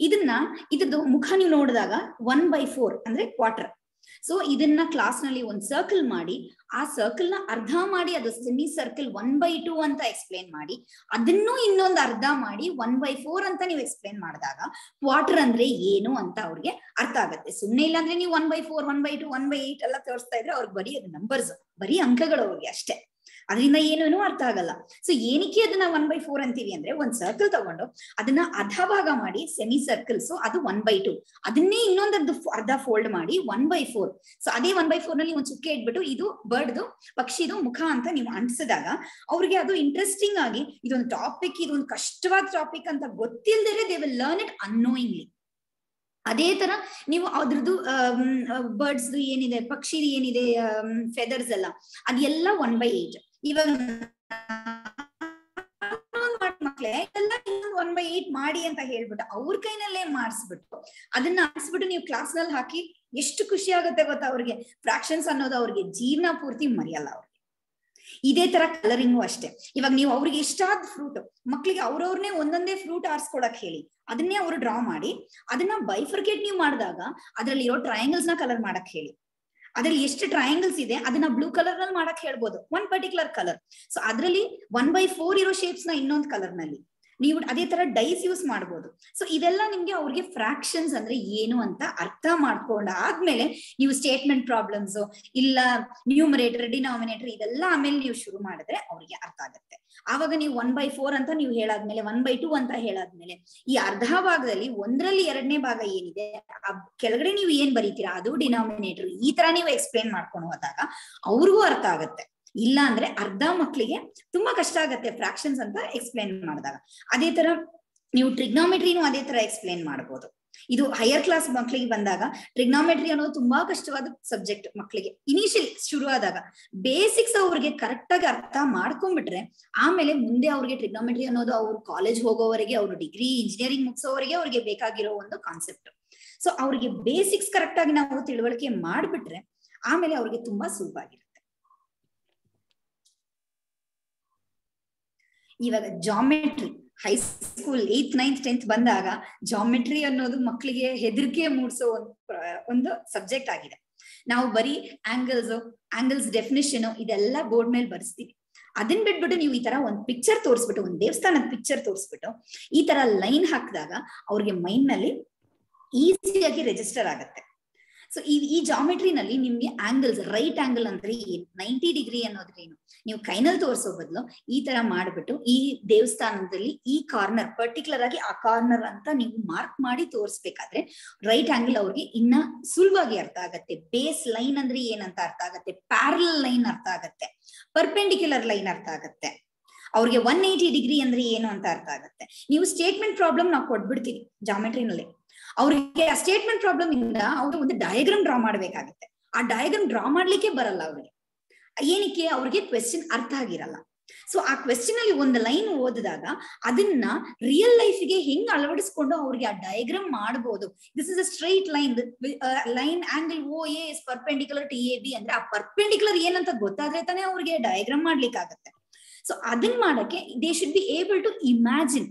Speaker 4: ಇದನ್ನ, ಇದ್ರದ್ದು ಮುಖ ನೀವು ನೋಡಿದಾಗ ಒನ್ ಬೈ ಫೋರ್ ಅಂದ್ರೆ ಕ್ವಾರ್ಟರ್ ಸೊ ಇದನ್ನ ಕ್ಲಾಸ್ನಲ್ಲಿ ಒಂದ್ ಸರ್ಕಲ್ ಮಾಡಿ, ಆ ಸರ್ಕಲ್ನ ಅರ್ಧ ಮಾಡಿ, ಅದು semi circle one by two ಅಂತ ಎಕ್ಸ್ಪ್ಲೇನ್ ಮಾಡಿ, ಅದನ್ನೂ ಇನ್ನೊಂದು ಅರ್ಧ ಮಾಡಿ ಒನ್ ಬೈ ಫೋರ್ ಅಂತ ನೀವು ಎಕ್ಸ್ಪ್ಲೇನ್ ಮಾಡಿದಾಗ ಕ್ವಾರ್ಟರ್ ಅಂದ್ರೆ ಏನು ಅಂತ ಅವ್ರಿಗೆ ಅರ್ಥ ಆಗುತ್ತೆ. ಸುಮ್ನೆ ಇಲ್ಲ ಅಂದ್ರೆ ನೀವು one by four one by two one by eight ಎಲ್ಲ ತೋರಿಸ್ತಾ ಇದ್ರೆ ಅವ್ರಿಗೆ ಬರೀ ಅದು ನಂಬರ್ಸ್ ಬರೀ ಅಂಕಗಳು ಅವ್ರಿಗೆ ಅಷ್ಟೇ. ಅದರಿಂದ ಏನೇನು ಅರ್ಥ ಆಗಲ್ಲ. ಸೊ ಏನಕ್ಕೆ ಅದನ್ನ ಒನ್ ಬೈ ಫೋರ್ ಅಂತೀವಿ ಅಂದ್ರೆ ಒಂದ್ ಸರ್ಕಲ್ ತಗೊಂಡು ಅದನ್ನ ಅರ್ಧ ಭಾಗ ಮಾಡಿ ಸೆಮಿ ಸರ್ಕಲ್ ಸೊ ಅದು ಒನ್ ಬೈ ಟು ಅದನ್ನೇ ಇನ್ನೊಂದದ್ದು ಅರ್ಧ ಫೋಲ್ಡ್ ಮಾಡಿ ಒನ್ ಬೈ ಫೋರ್ ಸೊ ಅದೇ ಒನ್ ಬೈ ಫೋರ್ನಲ್ಲಿ ಒಂದು ಚುಕ್ಕೆ ಇಟ್ಬಿಟ್ಟು ಇದು ಬರ್ಡ್ದು ಪಕ್ಷಿದು ಮುಖ ಅಂತ ನೀವು ಅಂಟಿಸಿದಾಗ ಅವ್ರಿಗೆ ಅದು ಇಂಟ್ರೆಸ್ಟಿಂಗ್ ಆಗಿ ಇದೊಂದು ಟಾಪಿಕ್ ಇದೊಂದು ಕಷ್ಟವಾದ ಟಾಪಿಕ್ ಅಂತ ಗೊತ್ತಿಲ್ಲದೆ they will learn it annoyingly ಅದೇ ತರ ನೀವು ಅದ್ರದ್ದು ಬರ್ಡ್ಸ್ ಏನಿದೆ ಪಕ್ಷಿ ಏನಿದೆ ಫೆದರ್ಸ್ ಎಲ್ಲ, ಅದೆಲ್ಲ ಒನ್ ಬೈ ಏಟ್ ಇವಾಗ ಒನ್ ಬೈ ಏಟ್ ಮಾಡಿ ಅಂತ ಹೇಳ್ಬಿಟ್ಟು ಅವ್ರ ಕೈನಲ್ಲೇ ಮಾಡಿಸ್ಬಿಟ್ಟು, ಅದನ್ನ ಆಡಿಸ್ಬಿಟ್ಟು ನೀವು ಕ್ಲಾಸ್ನಲ್ಲಿ ಹಾಕಿ ಎಷ್ಟು ಖುಷಿ ಆಗುತ್ತೆ ಗೊತ್ತಾ ಅವ್ರಿಗೆ? ಫ್ರಾಕ್ಷನ್ಸ್ ಅನ್ನೋದು ಅವ್ರಿಗೆ ಜೀವನ ಪೂರ್ತಿ ಮರೆಯಲ್ಲ ಅವ್ರಿಗೆ. ಇದೇ ತರ ಕಲರಿಂಗು ಅಷ್ಟೇ. ಇವಾಗ ನೀವು ಅವ್ರಿಗೆ ಇಷ್ಟಾದ ಫ್ರೂಟ್ ಮಕ್ಳಿಗೆ ಅವ್ರವ್ರನ್ನೇ ಒಂದೊಂದೇ ಫ್ರೂಟ್ ಆರಿಸ್ಕೊಡಕ್ ಹೇಳಿ, ಅದನ್ನೇ ಅವರು ಡ್ರಾ ಮಾಡಿ, ಅದನ್ನ ಬೈಫರ್ಕೇಟ್ ನೀವು ಮಾಡಿದಾಗ ಅದ್ರಲ್ಲಿ ಇರೋ ಟ್ರಯಾಂಗಲ್ಸ್ನ ಕಲರ್ ಮಾಡಕ್ ಹೇಳಿ. ಅದ್ರಲ್ಲಿ ಎಷ್ಟು ಟ್ರಯಾಂಗಲ್ಸ್ ಇದೆ, ಅದನ್ನ ಬ್ಲೂ ಕಲರ್ನಲ್ಲಿ ಮಾಡಕ್ ಹೇಳ್ಬೋದು. ಒನ್ ಪರ್ಟಿಕ್ಯುಲರ್ ಕಲರ್ ಸೊ ಅದ್ರಲ್ಲಿ ಒನ್ ಬೈ ಫೋರ್ ಇರೋ ಶೇಪ್ಸ್ನ ಇನ್ನೊಂದು ಕಲರ್ನಲ್ಲಿ. ನೀವು ಅದೇ ತರ ಡೈಸ್ ಯೂಸ್ ಮಾಡ್ಬೋದು. ಸೊ ಇದೆಲ್ಲ ನಿಮ್ಗೆ ಅವ್ರಿಗೆ ಫ್ರಾಕ್ಷನ್ಸ್ ಅಂದ್ರೆ ಏನು ಅಂತ ಅರ್ಥ ಮಾಡ್ಕೊಂಡ ಆದ್ಮೇಲೆ ನೀವು ಸ್ಟೇಟ್ಮೆಂಟ್ ಪ್ರಾಬ್ಲಮ್ಸ್ ಇಲ್ಲ ನ್ಯೂಮರೇಟರ್ ಡಿನಾಮಿನೇಟರ್ ಇದೆಲ್ಲ ಆಮೇಲೆ ನೀವು ಶುರು ಮಾಡಿದ್ರೆ ಅವ್ರಿಗೆ ಅರ್ಥ ಆಗುತ್ತೆ. ಆವಾಗ ನೀವು ಒನ್ ಬೈ ಫೋರ್ ಅಂತ ನೀವು ಹೇಳಾದ್ಮೇಲೆ ಒನ್ ಬೈ ಟೂ ಅಂತ ಹೇಳಾದ್ಮೇಲೆ, ಈ ಅರ್ಧ ಭಾಗದಲ್ಲಿ ಒಂದರಲ್ಲಿ ಎರಡನೇ ಭಾಗ ಏನಿದೆ, ಆ ಕೆಳಗಡೆ ನೀವು ಏನ್ ಬರೀತೀರಾ? ಅದು ಡಿನಾಮಿನೇಟರ್ ಈ ತರ ನೀವು ಎಕ್ಸ್ಪ್ಲೇನ್ ಮಾಡ್ಕೊಂಡು ಹೋದಾಗ ಅವ್ರಿಗೂ ಅರ್ಥ ಆಗುತ್ತೆ. ಇಲ್ಲ ಅಂದ್ರೆ ಅರ್ಧ ಮಕ್ಕಳಿಗೆ ತುಂಬಾ ಕಷ್ಟ ಆಗತ್ತೆ ಫ್ರಾಕ್ಷನ್ಸ್ ಅಂತ ಎಕ್ಸ್ಪ್ಲೇನ್ ಮಾಡಿದಾಗ. ಅದೇ ತರ ನೀವು ಟ್ರಿಗ್ನಾಮೆಟ್ರಿನೂ ಅದೇ ತರ ಎಕ್ಸ್ಪ್ಲೇನ್ ಮಾಡ್ಬೋದು. ಇದು ಹೈಯರ್ ಕ್ಲಾಸ್ ಮಕ್ಕಳಿಗೆ ಬಂದಾಗ ಟ್ರಿಗ್ನಾಮೆಟ್ರಿ ಅನ್ನೋದು ತುಂಬಾ ಕಷ್ಟವಾದ ಸಬ್ಜೆಕ್ಟ್ ಮಕ್ಕಳಿಗೆ ಇನಿಷಿಯಲ್ ಶುರು ಆದಾಗ ಬೇಸಿಕ್ಸ್ ಅವ್ರಿಗೆ ಕರೆಕ್ಟ್ ಆಗಿ ಅರ್ಥ ಮಾಡ್ಕೊಂಡ್ಬಿಟ್ರೆ ಆಮೇಲೆ ಮುಂದೆ ಅವ್ರಿಗೆ ಟ್ರಿಗ್ನಾಮೆಟ್ರಿ ಅನ್ನೋದು ಅವ್ರು ಕಾಲೇಜ್ ಹೋಗೋವರೆಗೆ ಅವ್ರು ಡಿಗ್ರಿ ಇಂಜಿನಿಯರಿಂಗ್ ಮುಗಿಸೋವರೆಗೆ ಅವ್ರಿಗೆ ಬೇಕಾಗಿರೋ ಒಂದು ಕಾನ್ಸೆಪ್ಟ್ ಸೊ ಅವ್ರಿಗೆ ಬೇಸಿಕ್ಸ್ ಕರೆಕ್ಟ್ ಆಗಿ ನಾವು ತಿಳುವಳಿಕೆ ಮಾಡ್ಬಿಟ್ರೆ ಆಮೇಲೆ ಅವ್ರಿಗೆ ತುಂಬಾ ಸುಲಭ ಆಗಿರುತ್ತೆ. ಇವಾಗ geometry high school eighth ninth tenth ಬಂದಾಗ ಜಾಮೆಟ್ರಿ ಅನ್ನೋದು ಮಕ್ಕಳಿಗೆ ಹೆದರಿಕೆ ಮೂಡಿಸೋ ಒಂದು ಸಬ್ಜೆಕ್ಟ್ ಆಗಿದೆ. ನಾವು ಬರೀ ಆಂಗಲ್ಸ್ ಆಂಗಲ್ಸ್ ಡೆಫಿನಿಷನ್ ಇದೆಲ್ಲ ಬೋರ್ಡ್ ಮೇಲೆ ಬರ್ಸ್ತೀವಿ. ಅದನ್ ಬಿಟ್ಬಿಟ್ಟು ನೀವು ಈ ತರ ಒಂದ್ ಪಿಕ್ಚರ್ ತೋರಿಸ್ಬಿಟ್ಟು, ಒಂದ್ ದೇವಸ್ಥಾನದ ಪಿಕ್ಚರ್ ತೋರಿಸ್ಬಿಟ್ಟು ಈ ತರ ಲೈನ್ ಹಾಕಿದಾಗ ಅವ್ರಿಗೆ ಮೈಂಡ್ನಲ್ಲಿ ಈಸಿಯಾಗಿ ರಿಜಿಸ್ಟರ್ ಆಗುತ್ತೆ. ಸೊ ಈ ಈ ಜಾಮೆಟ್ರಿನಲ್ಲಿ ನಿಮ್ಗೆ ಆಂಗಲ್ಸ್ ರೈಟ್ ಆಂಗಲ್ ಅಂದ್ರೆ ಏನ್? ನೈಂಟಿ ಡಿಗ್ರಿ ಅನ್ನೋದ್ರೇನು ನೀವು ಕೈನಲ್ಲಿ ತೋರಿಸೋ ಬದಲು ಈ ತರ ಮಾಡ್ಬಿಟ್ಟು ಈ ದೇವಸ್ಥಾನದಲ್ಲಿ ಈ ಕಾರ್ನರ್ ಪರ್ಟಿಕ್ಯುಲರ್ ಆಗಿ ಆ ಕಾರ್ನರ್ ಅಂತ ನೀವು ಮಾರ್ಕ್ ಮಾಡಿ ತೋರಿಸ್ಬೇಕಾದ್ರೆ ರೈಟ್ ಆಂಗಲ್ ಅವ್ರಿಗೆ ಇನ್ನ ಸುಲಭವಾಗಿ ಅರ್ಥ ಆಗತ್ತೆ. ಬೇಸ್ ಲೈನ್ ಅಂದ್ರೆ ಏನಂತ ಅರ್ಥ ಆಗತ್ತೆ? ಪ್ಯಾರಲ್ ಲೈನ್ ಅರ್ಥ ಆಗತ್ತೆ. ಪರ್ಪೆಂಡಿಕ್ಯುಲರ್ ಲೈನ್ ಅರ್ಥ ಆಗತ್ತೆ. ಅವ್ರಿಗೆ ಒನ್ ಏಯ್ಟಿ ಡಿಗ್ರಿ ಅಂದ್ರೆ ಏನು ಅಂತ ಅರ್ಥ ಆಗತ್ತೆ. ನೀವು ಸ್ಟೇಟ್ಮೆಂಟ್ ಪ್ರಾಬ್ಲಮ್ ನಾವು ಕೊಟ್ಬಿಡ್ತೀವಿ ಜಾಮೆಟ್ರಿನಲ್ಲಿ ಅವ್ರಿಗೆ ಆ ಸ್ಟೇಟ್ಮೆಂಟ್ ಪ್ರಾಬ್ಲಮ್ ಇಂದ ಅವ್ರು ಒಂದು ಡಯಾಗ್ರಾಮ್ ಡ್ರಾ ಮಾಡ್ಬೇಕಾಗತ್ತೆ. ಆ ಡಯಾಗ್ರಾಮ್ ಡ್ರಾ ಮಾಡ್ಲಿಕ್ಕೆ ಬರಲ್ಲ ಅವ್ರಿಗೆ ಏನಕ್ಕೆ? ಅವ್ರಿಗೆ ಕ್ವೆಶ್ಚನ್ ಅರ್ಥ ಆಗಿರಲ್ಲ. ಸೊ ಆ ಕ್ವೆಶ್ಚನ್ ಅಲ್ಲಿ ಒಂದು ಲೈನ್ ಓದಿದಾಗ ಅದನ್ನ ರಿಯಲ್ ಲೈಫ್ಗೆ ಹೆಂಗ್ ಅಳವಡಿಸ್ಕೊಂಡು ಅವ್ರಿಗೆ ಆ ಡಯಾಗ್ರಾಮ್ ಮಾಡಬಹುದು this is a straight line line angle O S perpendicular T A B ಅಂದ್ರೆ ಆ ಪರ್ಪೆಂಡಿಕ್ಯುಲರ್ ಏನಂತ ಗೊತ್ತಾದ್ರೆ ತಾನೇ ಅವ್ರಿಗೆ ಡಯಾಗ್ರಾಮ್ ಮಾಡ್ಲಿಕ್ಕೆ ಆಗತ್ತೆ ಸೊ ಅದನ್ನ ಮಾಡಕ್ಕೆ they should be able to imagine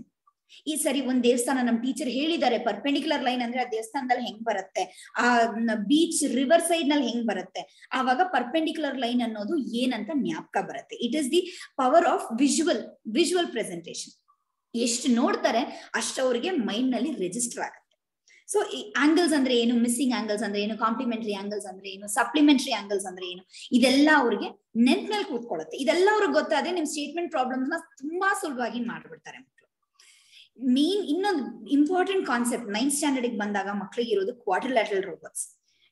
Speaker 4: ಈ ಸರಿ ಒಂದ್ ದೇವಸ್ಥಾನ ನಮ್ ಟೀಚರ್ ಹೇಳಿದ್ದಾರೆ ಪರ್ಪೆಂಡಿಕ್ಯುಲರ್ ಲೈನ್ ಅಂದ್ರೆ ಆ ದೇವಸ್ಥಾನದಲ್ಲಿ ಹೆಂಗ್ ಬರುತ್ತೆ? ಆ ಬೀಚ್ ರಿವರ್ ಸೈಡ್ನಲ್ಲಿ ಹೆಂಗ್ ಬರುತ್ತೆ? ಆವಾಗ ಪರ್ಪೆಂಡಿಕ್ಯುಲರ್ ಲೈನ್ ಅನ್ನೋದು ಏನಂತ ಜ್ಞಾಪಕ ಬರುತ್ತೆ. It is the power of visual visual presentation ಎಷ್ಟು ನೋಡ್ತಾರೆ ಅಷ್ಟು ಅವ್ರಿಗೆ ಮೈಂಡ್ನಲ್ಲಿ ರಿಜಿಸ್ಟರ್ ಆಗುತ್ತೆ. ಸೊ ಈ ಆಂಗಲ್ಸ್ ಅಂದ್ರೆ ಏನು? ಮಿಸ್ಸಿಂಗ್ ಆಂಗಲ್ಸ್ ಅಂದ್ರೆ ಏನು? ಕಾಂಪ್ಲಿಮೆಂಟರಿ ಆಂಗಲ್ಸ್ ಅಂದ್ರೆ ಏನು? ಸಪ್ಲಿಮೆಂಟರಿ ಆಂಗಲ್ಸ್ ಅಂದ್ರೆ ಏನು? ಇದೆಲ್ಲ ಅವ್ರಿಗೆ ನೆನ್ಪ್ ಮೇಲೆ ಕೂತ್ಕೊಳ್ಳುತ್ತೆ. ಇದೆಲ್ಲ ಅವ್ರಿಗೆ ಗೊತ್ತಾದ್ರೆ ನಿಮ್ ಸ್ಟೇಟ್ಮೆಂಟ್ ಪ್ರಾಬ್ಲಮ್ಸ್ನ ತುಂಬಾ ಸುಲಭವಾಗಿ ಮಾಡ್ಬಿಡ್ತಾರೆ. ಮೇನ್ ಇನ್ನೊಂದು ಇಂಪಾರ್ಟೆಂಟ್ ಕಾನ್ಸೆಪ್ಟ್ ನೈನ್ತ್ ಸ್ಟ್ಯಾಂಡರ್ಡ್ ಬಂದಾಗ ಮಕ್ಕಳಿಗೆ ಇರೋದು quadrilateral robots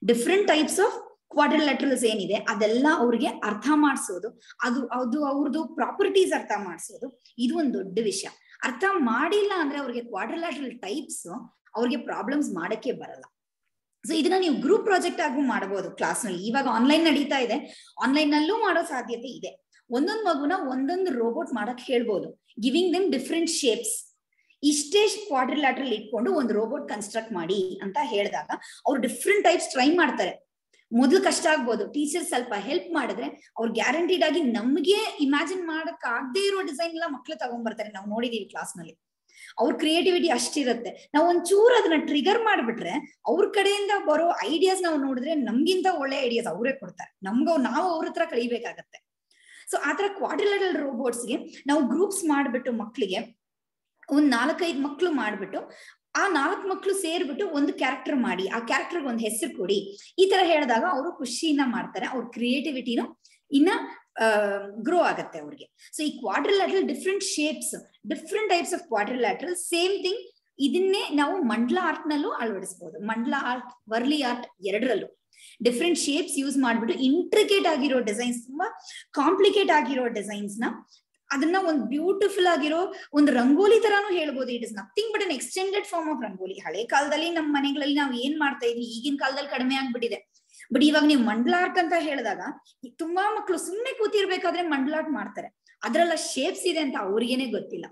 Speaker 4: different types of quadrilaterals ಏನಿದೆ, ಅದೆಲ್ಲ ಅವ್ರಿಗೆ ಅರ್ಥ ಮಾಡಿಸೋದು, ಅದು ಅದು ಅವ್ರದ್ದು ಪ್ರಾಪರ್ಟೀಸ್ ಅರ್ಥ ಮಾಡಿಸೋದು, ಇದು ಒಂದು ದೊಡ್ಡ ವಿಷಯ. ಅರ್ಥ ಮಾಡಿಲ್ಲ ಅಂದ್ರೆ ಅವ್ರಿಗೆ ಕ್ವಾರ್ಟರ್ ಲ್ಯಾಟ್ರಲ್ ಟೈಪ್ಸ್ ಅವ್ರಿಗೆ ಪ್ರಾಬ್ಲಮ್ಸ್ ಮಾಡಕ್ಕೆ ಬರಲ್ಲ. ಸೊ ಇದನ್ನ ನೀವು ಗ್ರೂಪ್ ಪ್ರಾಜೆಕ್ಟ್ ಆಗು ಮಾಡಬಹುದು ಕ್ಲಾಸ್ನಲ್ಲಿ ಇವಾಗ ಆನ್ಲೈನ್ ನಡೀತಾ ಇದೆ. ಆನ್ಲೈನ್ ನಲ್ಲೂ ಮಾಡೋ ಸಾಧ್ಯತೆ ಇದೆ. ಒಂದೊಂದು ಮಗುನ ಒಂದೊಂದು ರೋಬೋಟ್ ಮಾಡಕ್ ಹೇಳ್ಬೋದು. ಗಿವಿಂಗ್ ದೆಮ್ ಡಿಫ್ರೆಂಟ್ ಶೇಪ್ಸ್ ಇಷ್ಟೇ ಕ್ವಾಡ್ರಿ ಲ್ಯಾಟ್ರಲ್ ಇಟ್ಕೊಂಡು ಒಂದು ರೋಬೋಟ್ ಕನ್ಸ್ಟ್ರಕ್ಟ್ ಮಾಡಿ ಅಂತ ಹೇಳಿದಾಗ ಅವ್ರು ಡಿಫ್ರೆಂಟ್ ಟೈಪ್ಸ್ ಟ್ರೈ ಮಾಡ್ತಾರೆ. ಮೊದಲು ಕಷ್ಟ ಆಗ್ಬೋದು. ಟೀಚರ್ ಸ್ವಲ್ಪ ಹೆಲ್ಪ್ ಮಾಡಿದ್ರೆ ಅವ್ರು ಗ್ಯಾರಂಟಿಡ್ ಆಗಿ ನಮ್ಗೆ ಇಮ್ಯಾಜಿನ್ ಮಾಡಕ್ ಆಗದೆ ಇರೋ ಡಿಸೈನ್ ಎಲ್ಲ ಮಕ್ಳು ತಗೊಂಡ್ಬರ್ತಾರೆ ನಾವು ನೋಡಿದೀವಿ ಕ್ಲಾಸ್ನಲ್ಲಿ. ಅವ್ರ ಕ್ರಿಯೇಟಿವಿಟಿ ಅಷ್ಟಿರುತ್ತೆ. ನಾವು ಒಂಚೂರು ಅದನ್ನ ಟ್ರಿಗರ್ ಮಾಡ್ಬಿಟ್ರೆ ಅವ್ರ ಕಡೆಯಿಂದ ಬರೋ ಐಡಿಯಾಸ್ ನಾವು ನೋಡಿದ್ರೆ ನಮ್ಗಿಂತ ಒಳ್ಳೆ ಐಡಿಯಾಸ್ ಅವರೇ ಕೊಡ್ತಾರೆ. ನಮ್ಗ ನಾವು ಅವ್ರ ಹತ್ರ ಕಲಿಬೇಕಾಗತ್ತೆ. ಸೊ ಆತರ ಕ್ವಾಡ್ರಿಲಟಲ್ ರೋಬೋಟ್ಸ್ಗೆ ನಾವು ಗ್ರೂಪ್ಸ್ ಮಾಡ್ಬಿಟ್ಟು ಮಕ್ಳಿಗೆ ಒಂದ್ ನಾಲ್ಕೈದು ಮಕ್ಳು ಮಾಡ್ಬಿಟ್ಟು ಆ ನಾಲ್ಕು ಮಕ್ಳು ಸೇರ್ಬಿಟ್ಟು ಒಂದು ಕ್ಯಾರೆಕ್ಟರ್ ಮಾಡಿ, ಆ ಕ್ಯಾರೆಕ್ಟರ್ ಒಂದು ಹೆಸರು ಕೊಡಿ. ಈ ತರ ಹೇಳಿದಾಗ ಅವರು ಖುಷಿಯಿಂದ ಮಾಡ್ತಾರೆ, ಅವ್ರ ಕ್ರಿಯೇಟಿವಿಟಿನೂ ಇನ್ನ ಗ್ರೋ ಆಗತ್ತೆ ಅವ್ರಿಗೆ. ಸೊ ಈ quadrilateral different shapes different types of quadrilateral same thing ಇದನ್ನೇ ನಾವು ಮಂಡ್ಲ ಆರ್ಟ್ ನಲ್ಲೂ ಅಳವಡಿಸಬಹುದು ಮಂಡ್ಲ ಆರ್ಟ್, ವರ್ಲಿ ಆರ್ಟ್ ಎರಡರಲ್ಲೂ. ಡಿಫ್ರೆಂಟ್ ಶೇಪ್ಸ್ ಯೂಸ್ ಮಾಡ್ಬಿಟ್ಟು ಇಂಟ್ರಿಕೇಟ್ ಆಗಿರೋ ಡಿಸೈನ್ಸ್ ತುಂಬಾ ಕಾಂಪ್ಲಿಕೇಟ್ ಆಗಿರೋ ಡಿಸೈನ್ಸ್ನ ಅದನ್ನ ಒಂದು ಬ್ಯೂಟಿಫುಲ್ ಆಗಿರೋ ಒಂದು ರಂಗೋಲಿ ತರಾನು ಹೇಳ್ಬೋದು. It is nothing but an extended form of rangoli. ಹಳೆ ಕಾಲದಲ್ಲಿ ನಮ್ಮ ಮನೆಗಳಲ್ಲಿ ನಾವು ಏನ್ ಮಾಡ್ತಾ ಇದ್ವಿ? ಈಗಿನ ಕಾಲದಲ್ಲಿ ಕಡಿಮೆ ಆಗ್ಬಿಟ್ಟಿದೆ. ಬಟ್ ಇವಾಗ ನೀವು ಮಂಡಲಾರ್ಟ್ ಅಂತ ಹೇಳಿದಾಗ ತುಂಬಾ ಮಕ್ಕಳು ಸುಮ್ಮನೆ ಕೂತಿರ್ಬೇಕಾದ್ರೆ ಮಂಡಲಾಟ್ ಮಾಡ್ತಾರೆ. ಅದ್ರಲ್ಲ ಶೇಪ್ಸ್ ಇದೆ ಅಂತ ಅವ್ರಿಗೇನೆ ಗೊತ್ತಿಲ್ಲ.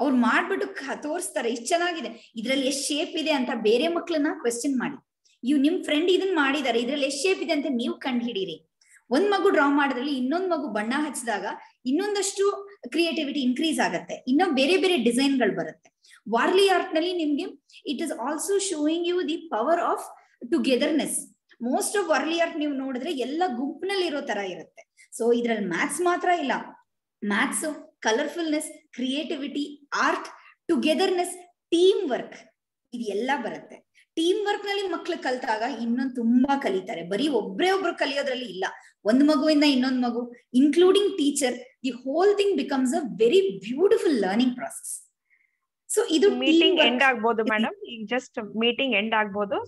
Speaker 4: ಅವ್ರು ಮಾಡ್ಬಿಟ್ಟು ತೋರಿಸ್ತಾರೆ. ಇಷ್ಟು ಚೆನ್ನಾಗಿದೆ. ಇದ್ರಲ್ಲಿ ಎಷ್ಟು ಶೇಪ್ ಇದೆ ಅಂತ ಬೇರೆ ಮಕ್ಳನ್ನ ಕ್ವೆಶ್ಚನ್ ಮಾಡಿ. ಇವ್ ನಿಮ್ ಫ್ರೆಂಡ್ ಇದನ್ನ ಮಾಡಿದ್ದಾರೆ ಇದ್ರಲ್ಲಿ ಎಷ್ಟು ಶೇಪ್ ಇದೆ ಅಂತ ನೀವು ಕಂಡು ಹಿಡೀರಿ ಒಂದ್ ಮಗು ಡ್ರಾ ಮಾಡಿದ್ರಲ್ಲಿ ಇನ್ನೊಂದ್ ಮಗು ಬಣ್ಣ ಹಚ್ಚಿದಾಗ ಇನ್ನೊಂದಷ್ಟು ಕ್ರಿಯೇಟಿವಿಟಿ ಇನ್ಕ್ರೀಸ್ ಆಗತ್ತೆ. ಇನ್ನೂ ಬೇರೆ ಬೇರೆ ಡಿಸೈನ್ಗಳು ಬರುತ್ತೆ. ವಾರ್ಲಿ ಆರ್ಟ್ನಲ್ಲಿ ನಿಮ್ಗೆ it is also showing you the power of togetherness most of Warli art ನೀವು ನೋಡಿದ್ರೆ ಎಲ್ಲ ಗುಂಪಿನಲ್ಲಿ ಇರೋ ತರ ಇರುತ್ತೆ. ಸೊ ಇದ್ರಲ್ಲಿ ಮ್ಯಾಥ್ಸ್ ಮಾತ್ರ ಇಲ್ಲ. Maths colourfulness creativity art togetherness team work ಇದೆಲ್ಲ ಬರುತ್ತೆ. ಟೀಮ್ ವರ್ಕ್ನಲ್ಲಿ ಮಕ್ಳು ಕಲ್ತಾಗ ಇನ್ನೊಂದು ತುಂಬಾ ಕಲಿತಾರೆ. ಬರೀ ಒಬ್ರೇ ಒಬ್ರು ಕಲಿಯೋದ್ರಲ್ಲಿ ಇಲ್ಲ. ಒಂದ್ ಮಗುವಿಂದ ಇನ್ನೊಂದು ಮಗು including teacher the whole thing becomes a very beautiful learning process so ಇದು
Speaker 1: ಮೀಟಿಂಗ್ ಎಂಡ್ ಆಗ್ಬೋದು ಮೇಡಮ್ ಈಗ ಜಸ್ಟ್ ಮೀಟಿಂಗ್ ಎಂಡ್ ಆಗ್ಬೋದು.